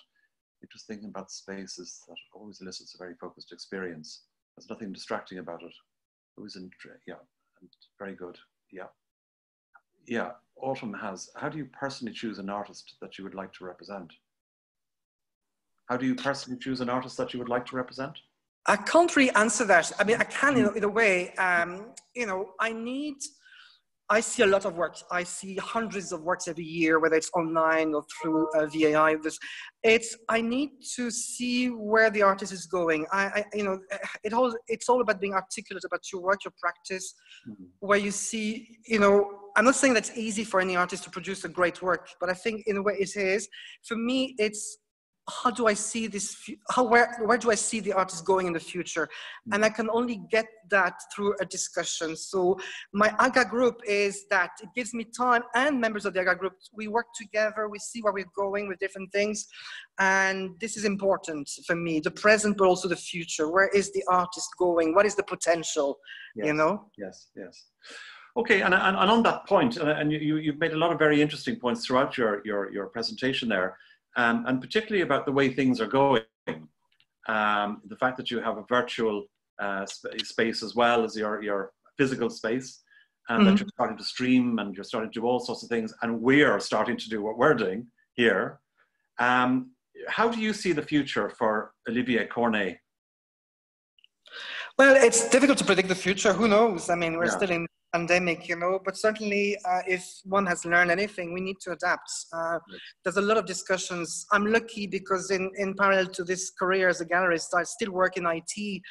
Just thinking about spaces that always elicits a very focused experience. There's nothing distracting about it. It was in, yeah, very good. Yeah. Yeah, Autumn has, how do you personally choose an artist that you would like to represent? How do you personally choose an artist that you would like to represent? I can't really answer that. I mean, I can in, in a way. Um, you know, I need. I see a lot of work. I see hundreds of works every year, whether it's online or through uh, VAI. It's. I need to see where the artist is going. I, I you know, it all. It's all about being articulate about your work, your practice, mm-hmm. where you see. You know, I'm not saying that's easy for any artist to produce a great work, but I think in a way it is. For me, it's how do I see this? How where where do I see the artist going in the future? Mm. And I can only get that through a discussion. So my AGA group is that it gives me time and members of the AGA group. We work together. We see where we're going with different things, and this is important for me. The present, but also the future. Where is the artist going? What is the potential? Yes. You know. Yes. Yes. Okay, and, and, and on that point, and you, you've made a lot of very interesting points throughout your, your, your presentation there um, and particularly about the way things are going. Um, the fact that you have a virtual uh, sp space as well as your, your physical space, and mm-hmm. that you're starting to stream and you're starting to do all sorts of things, and we're starting to do what we're doing here. Um, how do you see the future for Olivier Cornet? Well, it's difficult to predict the future. Who knows? I mean, we're yeah. still in pandemic, you know, but certainly uh, if one has learned anything, we need to adapt. Uh, there's a lot of discussions. I'm lucky because in, in parallel to this career as a gallerist, I still work in IT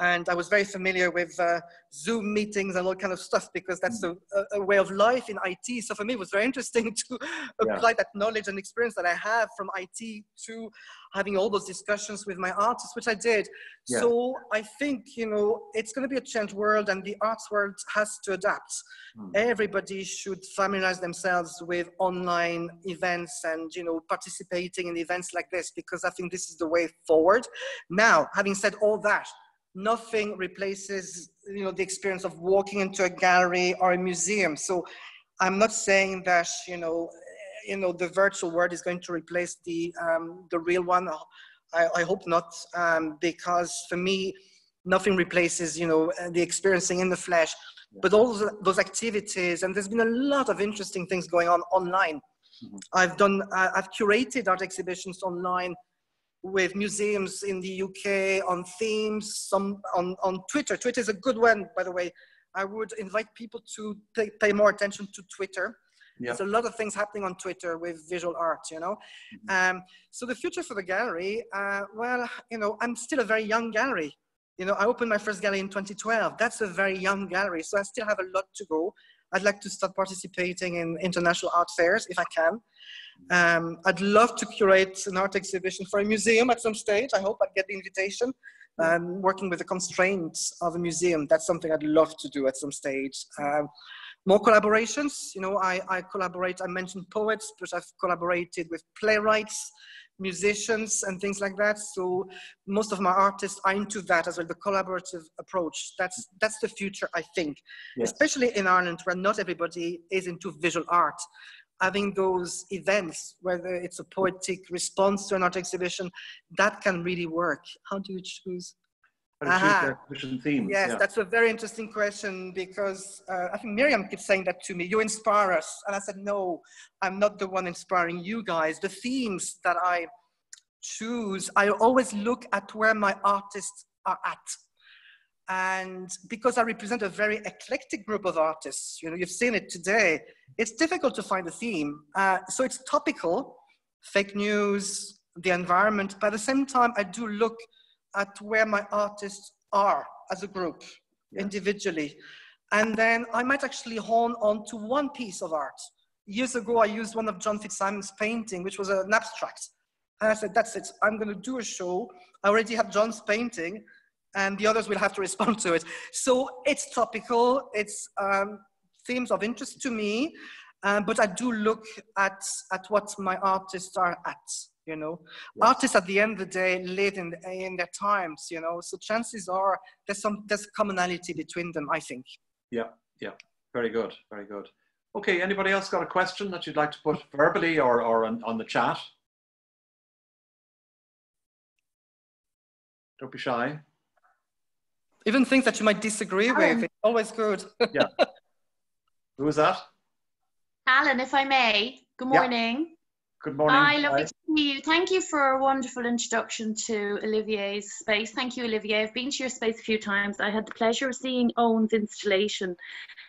and I was very familiar with uh, Zoom meetings and all kind of stuff because that's a, a, way of life in IT. So for me, it was very interesting to apply yeah. that knowledge and experience that I have from IT to having all those discussions with my artists, which I did. Yeah. So I think you know it's going to be a changed world, and the arts world has to adapt. Mm. Everybody should familiarize themselves with online events and you know participating in events like this because I think this is the way forward. Now, having said all that nothing replaces you know the experience of walking into a gallery or a museum. So i'm not saying that you know you know the virtual world is going to replace the um, the real one. I, I hope not um, because for me nothing replaces you know the experiencing in the flesh. But all those, activities and there's been a lot of interesting things going on online. Mm-hmm. i've done i've curated art exhibitions online with museums in the UK on themes, some on, on Twitter. Twitter is a good one, by the way. I would invite people to pay, pay more attention to Twitter. Yep. There's a lot of things happening on Twitter with visual art, you know. Mm-hmm. Um, so the future for the gallery, uh, well, you know, I'm still a very young gallery. You know, I opened my first gallery in 2012. That's a very young gallery, so I still have a lot to go. I'd like to start participating in international art fairs if I can. Um, I'd love to curate an art exhibition for a museum at some stage. I hope I'd get the invitation. Um, working with the constraints of a museum, that's something I'd love to do at some stage. Um, more collaborations, you know, I, I collaborate, I mentioned poets, but I've collaborated with playwrights, musicians and things like that. So most of my artists are into that as well, the collaborative approach. That's that's the future, I think, yes. especially in Ireland where not everybody is into visual art. Having those events, whether it's a poetic response to an art exhibition, that can really work. How do you choose? Themes, yes, yeah. that's a very interesting question because uh, I think Miriam keeps saying that to me. You inspire us, and I said, no, I'm not the one inspiring you guys. The themes that I choose, I always look at where my artists are at, and because I represent a very eclectic group of artists, you know, you've seen it today. It's difficult to find a theme, uh, so it's topical, fake news, the environment. But at the same time, I do look at where my artists are as a group, yeah. individually. And then I might actually hone on to one piece of art. Years ago, I used one of John Fitzsimon's painting, which was an abstract. And I said, that's it, I'm going to do a show. I already have John's painting, and the others will have to respond to it. So it's topical, it's um, themes of interest to me, um, but I do look at, at what my artists are at you know. Yes. artists at the end of the day live in, in their times you know. So chances are there's some there's commonality between them i think. Yeah yeah. Very good very good. Okay anybody else got a question that you'd like to put verbally or, or on, on the chat? Don't be shy even things that you might disagree with it's always good. Yeah. Who was that? Alan if i may. Good morning. yeah. Good morning. Hi, lovely to see you. Thank you for a wonderful introduction to Olivier's space. Thank you, Olivier. I've been to your space a few times. I had the pleasure of seeing Owen's installation.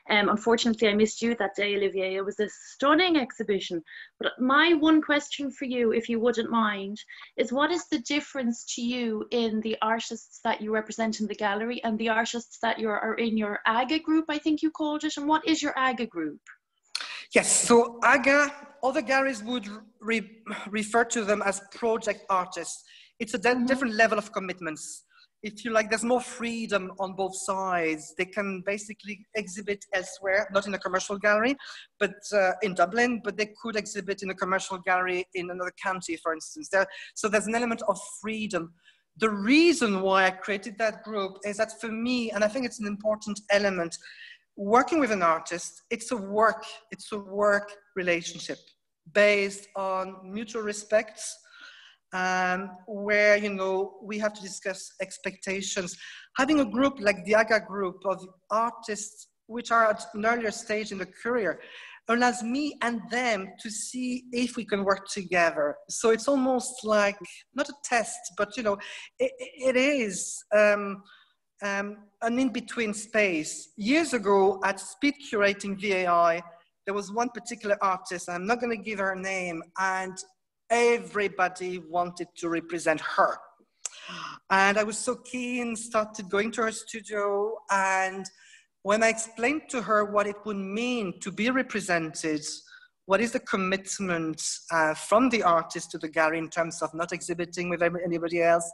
Um, unfortunately, I missed you that day, Olivier. It was a stunning exhibition. But my one question for you, if you wouldn't mind, is what is the difference to you in the artists that you represent in the gallery and the artists that you're, are in your AGA group, I think you called it? And what is your AGA group? Yes, so AGA, other galleries would re refer to them as project artists. It's a mm-hmm. different level of commitments. If you like, there's more freedom on both sides. They can basically exhibit elsewhere, not in a commercial gallery, but uh, in Dublin, but they could exhibit in a commercial gallery in another county, for instance. There, so there's an element of freedom. The reason why I created that group is that for me, and I think it's an important element, working with an artist, it's a work, it's a work relationship based on mutual respects, um, where you know we have to discuss expectations. Having a group like the AGA group of artists, which are at an earlier stage in the career, allows me and them to see if we can work together. So it's almost like not a test, but you know, it, it is. Um, um, an in-between space. Years ago at Speed Curating VAI, there was one particular artist, I'm not going to give her name, and everybody wanted to represent her. And I was so keen, started going to her studio, and when I explained to her what it would mean to be represented, what is the commitment uh, from the artist to the gallery in terms of not exhibiting with anybody else,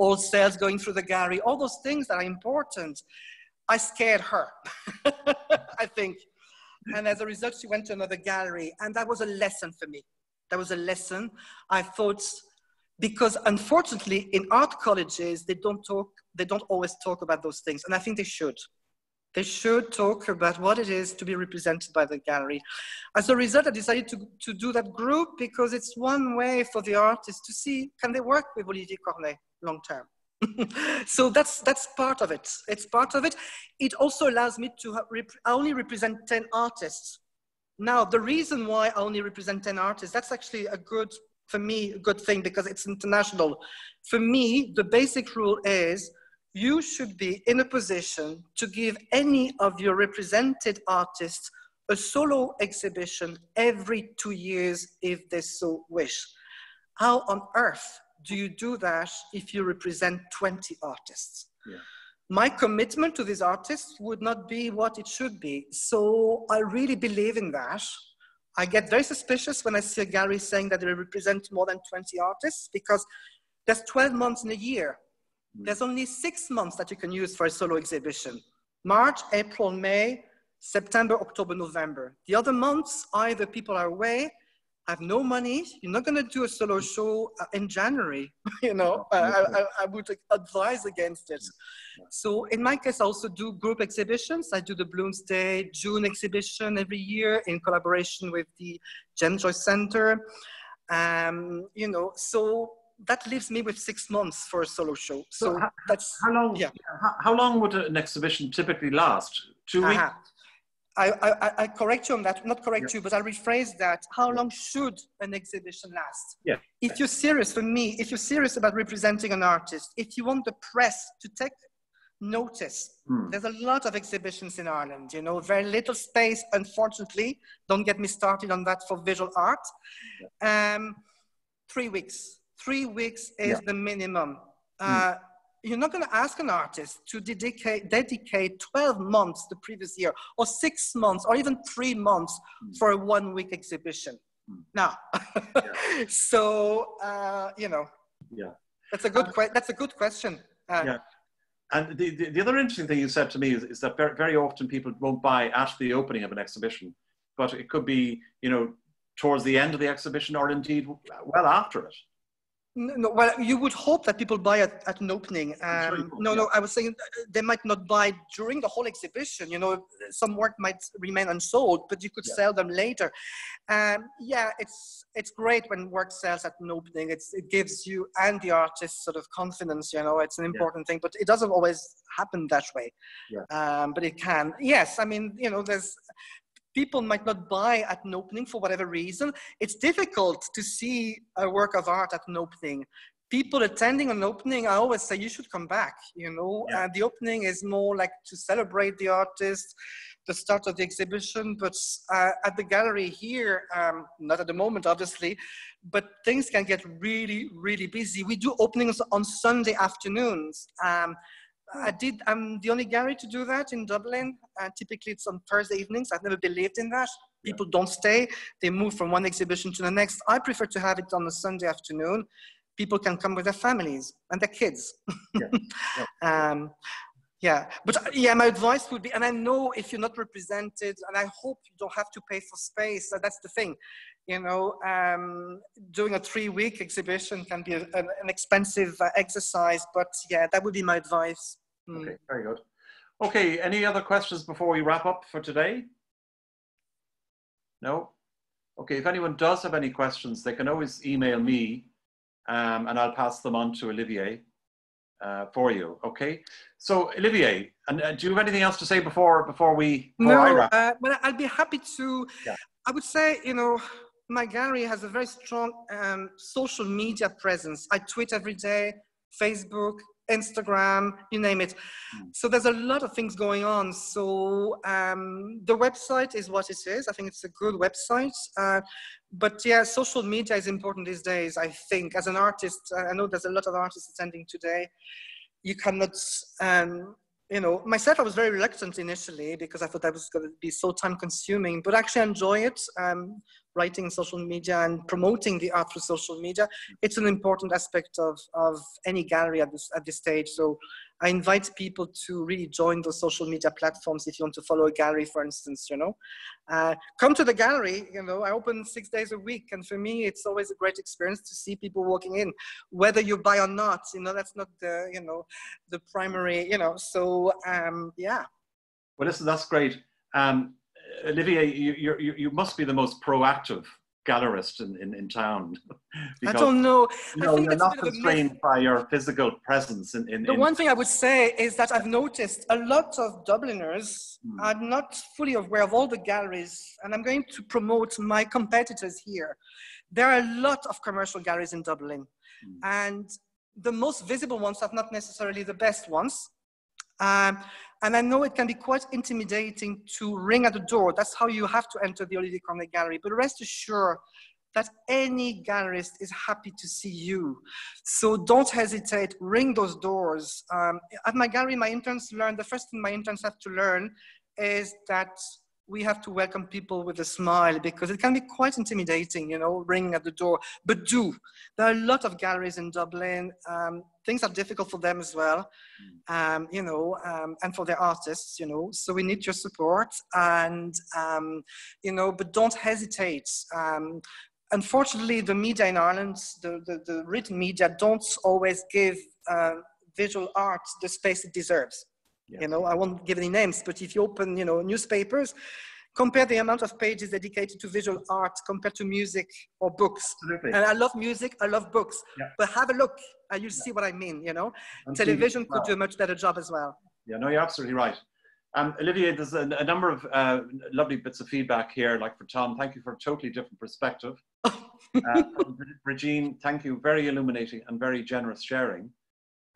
all sales going through the gallery, all those things that are important. I scared her, I think. And as a result, she went to another gallery. And that was a lesson for me. That was a lesson. I thought, because unfortunately, in art colleges, they don't talk, they don't always talk about those things. And I think they should. They should talk about what it is to be represented by the gallery. As a result, I decided to, to do that group because it's one way for the artists to see, can they work with Olivier Cornet long term? so that's that's part of it. It's part of it. It also allows me to rep only represent 10 artists. Now, the reason why I only represent 10 artists, that's actually a good, for me, a good thing because it's international. For me, the basic rule is you should be in a position to give any of your represented artists a solo exhibition every two years if they so wish. How on earth do you do that if you represent 20 artists? Yeah. My commitment to these artists would not be what it should be. So I really believe in that. I get very suspicious when I see a gallery saying that they represent more than 20 artists because there's 12 months in a year. Mm. There's only six months that you can use for a solo exhibition. March, April, May, September, October, November. The other months, either people are away, have no money, you're not gonna do a solo show uh, in January, you know, I, I, I, would advise against it. So in my case, I also do group exhibitions. I do the Bloomsday June exhibition every year in collaboration with the James Joyce Center. Um, you know, so that leaves me with six months for a solo show. So, so how, that's how long. Yeah. How, how, long would an exhibition typically last? 2 weeks. I, I, I, correct you on that, not correct yeah. you, but I'll rephrase that. How long should an exhibition last? Yeah. If you're serious, for me, if you're serious about representing an artist, if you want the press to take notice, hmm. there's a lot of exhibitions in Ireland, you know, very little space, unfortunately. Don't get me started on that for visual art. Yeah. Um, three weeks Three weeks is the minimum. Hmm. Uh, mm. You're not going to ask an artist to dedicate, dedicate 12 months the previous year, or six months, or even three months mm. for a one week exhibition. Mm. Now, yeah. so, uh, you know, yeah. That's a good, uh, que- that's a good question. Uh, yeah. And the, the, the, other interesting thing you said to me is, is that very, very often people won't buy at the opening of an exhibition, but it could be, you know, towards the end of the exhibition or indeed well after it. No, well, you would hope that people buy at, at an opening. Um, no, yeah. no, I was saying uh, they might not buy during the whole exhibition. You know, some work might remain unsold, but you could yeah. sell them later. Um, yeah, it's it's great when work sells at an opening. It's, it gives you and the artist sort of confidence. You know, it's an important yeah. thing, but it doesn't always happen that way. Yeah. Um, but it can. Yes, I mean, you know, there's people might not buy at an opening for whatever reason. It's difficult to see a work of art at an opening. People attending an opening, I always say you should come back. You know, yeah. uh, the opening is more like to celebrate the artist, the start of the exhibition. But uh, at the gallery here, um, not at the moment, obviously, but things can get really, really busy. We do openings on Sunday afternoons. Um, I did. I'm the only gallery to do that in Dublin. And typically, it's on Thursday evenings. I've never believed in that. People don't stay; they move from one exhibition to the next. I prefer to have it on a Sunday afternoon. People can come with their families and their kids. Yeah. Yeah. um, yeah, but uh, yeah, my advice would be, and I know if you're not represented, and I hope you don't have to pay for space. That's the thing, you know. Um, doing a three-week exhibition can be a, an, an, expensive uh, exercise, but yeah, that would be my advice. Mm. Okay, very good. Okay, any other questions before we wrap up for today? No. Okay, if anyone does have any questions, they can always email me, um, and I'll pass them on to Olivier uh, for you. Okay. So Olivier, and uh, do you have anything else to say before before we? Before no, uh, but I'll be happy to. Yeah. I would say you know my gallery has a very strong um, social media presence. I tweet every day, Facebook, Instagram, you name it. So there's a lot of things going on. So um, the website is what it is. I think it's a good website. Uh, but yeah, social media is important these days. I think as an artist, I know there's a lot of artists attending today. You cannot um, you know, myself, I was very reluctant initially because I thought that was going to be so time consuming, but actually I enjoy it. Um, writing social media and promoting the art through social media. It's an important aspect of, of any gallery at this, at this stage. So I invite people to really join those social media platforms if you want to follow a gallery, for instance, you know. Uh, come to the gallery, you know, I open six days a week. And for me, it's always a great experience to see people walking in, whether you buy or not, you know, that's not the, you know, the primary, you know, so um, yeah. Well, listen, that's great. Um, Olivier, you, you, you must be the most proactive gallerist in, in, in town. because, I don't know. You know, you're not constrained by your physical presence. In, in the in... one thing I would say is that I've noticed a lot of Dubliners hmm. are not fully aware of all the galleries, and I'm going to promote my competitors here. There are a lot of commercial galleries in Dublin, hmm. and the most visible ones are not necessarily the best ones. Um, and I know it can be quite intimidating to ring at the door. That's how you have to enter the Olivier Cornet Gallery. But rest assured that any gallerist is happy to see you. So don't hesitate, ring those doors. Um, at my gallery, my interns learn, the first thing my interns have to learn is that we have to welcome people with a smile because it can be quite intimidating, you know, ringing at the door. But do. There are a lot of galleries in Dublin. Um, things are difficult for them as well, um, you know, um, and for their artists, you know. So we need your support, and um, you know, but don't hesitate. Um, unfortunately, the media in Ireland, the, the, the written media, don't always give uh, visual art the space it deserves. You know, I won't give any names, but if you open, you know, newspapers, compare the amount of pages dedicated to visual art compared to music or books. Absolutely. And I love music, I love books, yeah. but have a look and you'll yeah. see what I mean, you know. And Television could do a much better job as well. Yeah, no, you're absolutely right. Um, Olivier, there's a, a number of uh, lovely bits of feedback here, like for Tom, thank you for a totally different perspective. uh, Regine, thank you, very illuminating and very generous sharing.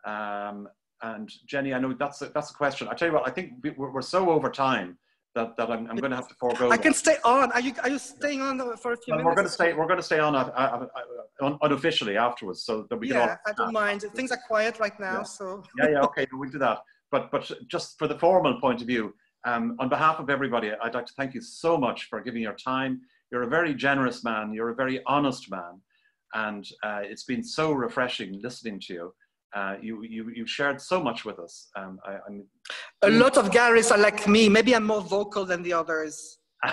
Um, and Jenny, I know that's a, that's a question. I tell you what, I think we're, we're so over time that, that I'm, I'm going to have to forego. I can stay on. Are you are you staying on for a few well, minutes? We're going to stay. We're going to stay on uh, uh, uh, unofficially afterwards, so that we yeah, can. Yeah, I don't mind. Things are quiet right now, yeah. so. yeah, yeah, okay, we'll do that. But but just for the formal point of view, um, on behalf of everybody, I'd like to thank you so much for giving your time. You're a very generous man. You're a very honest man, and uh, it's been so refreshing listening to you. Uh, you, you, you shared so much with us. Um, I, a lot of galleries are like me. Maybe I'm more vocal than the others.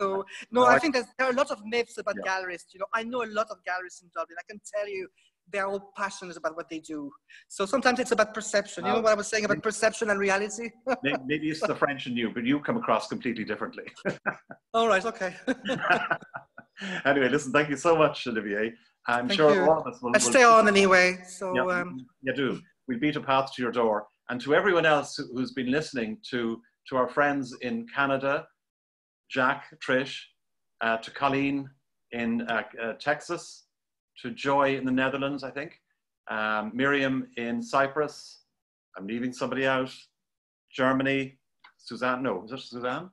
so no, I think there are a lot of myths about yeah. gallerists. You know, I know a lot of galleries in Dublin. I can tell you they're all passionate about what they do. So sometimes it's about perception. You know what I was saying about perception and reality? maybe it's the French in you, but you come across completely differently. all right, okay. anyway, listen, thank you so much, Olivier. I'm Thank sure you. all of us will. I stay on anyway. So yeah, um, you do. We beat a path to your door, and to everyone else who's been listening, to to our friends in Canada, Jack, Trish, uh, to Colleen in uh, uh, Texas, to Joy in the Netherlands, I think, um, Miriam in Cyprus. I'm leaving somebody out. Germany, Suzanne. No, is it Suzanne?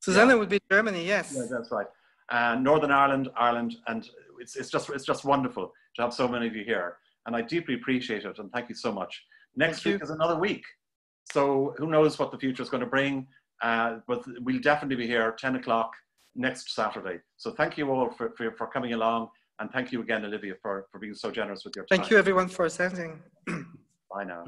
Suzanne yeah. would be Germany. Yes. Yeah, that's right. Uh, Northern Ireland, Ireland, and it's, it's just it's just wonderful to have so many of you here, and I deeply appreciate it. And thank you so much. Next thank week you. is another week. so who knows what the future is going to bring, uh, but we'll definitely be here 10 o'clock next Saturday. So thank you all for, for, for coming along. And thank you again, Olivier, for, for being so generous with your time. Thank you everyone for attending. Bye now.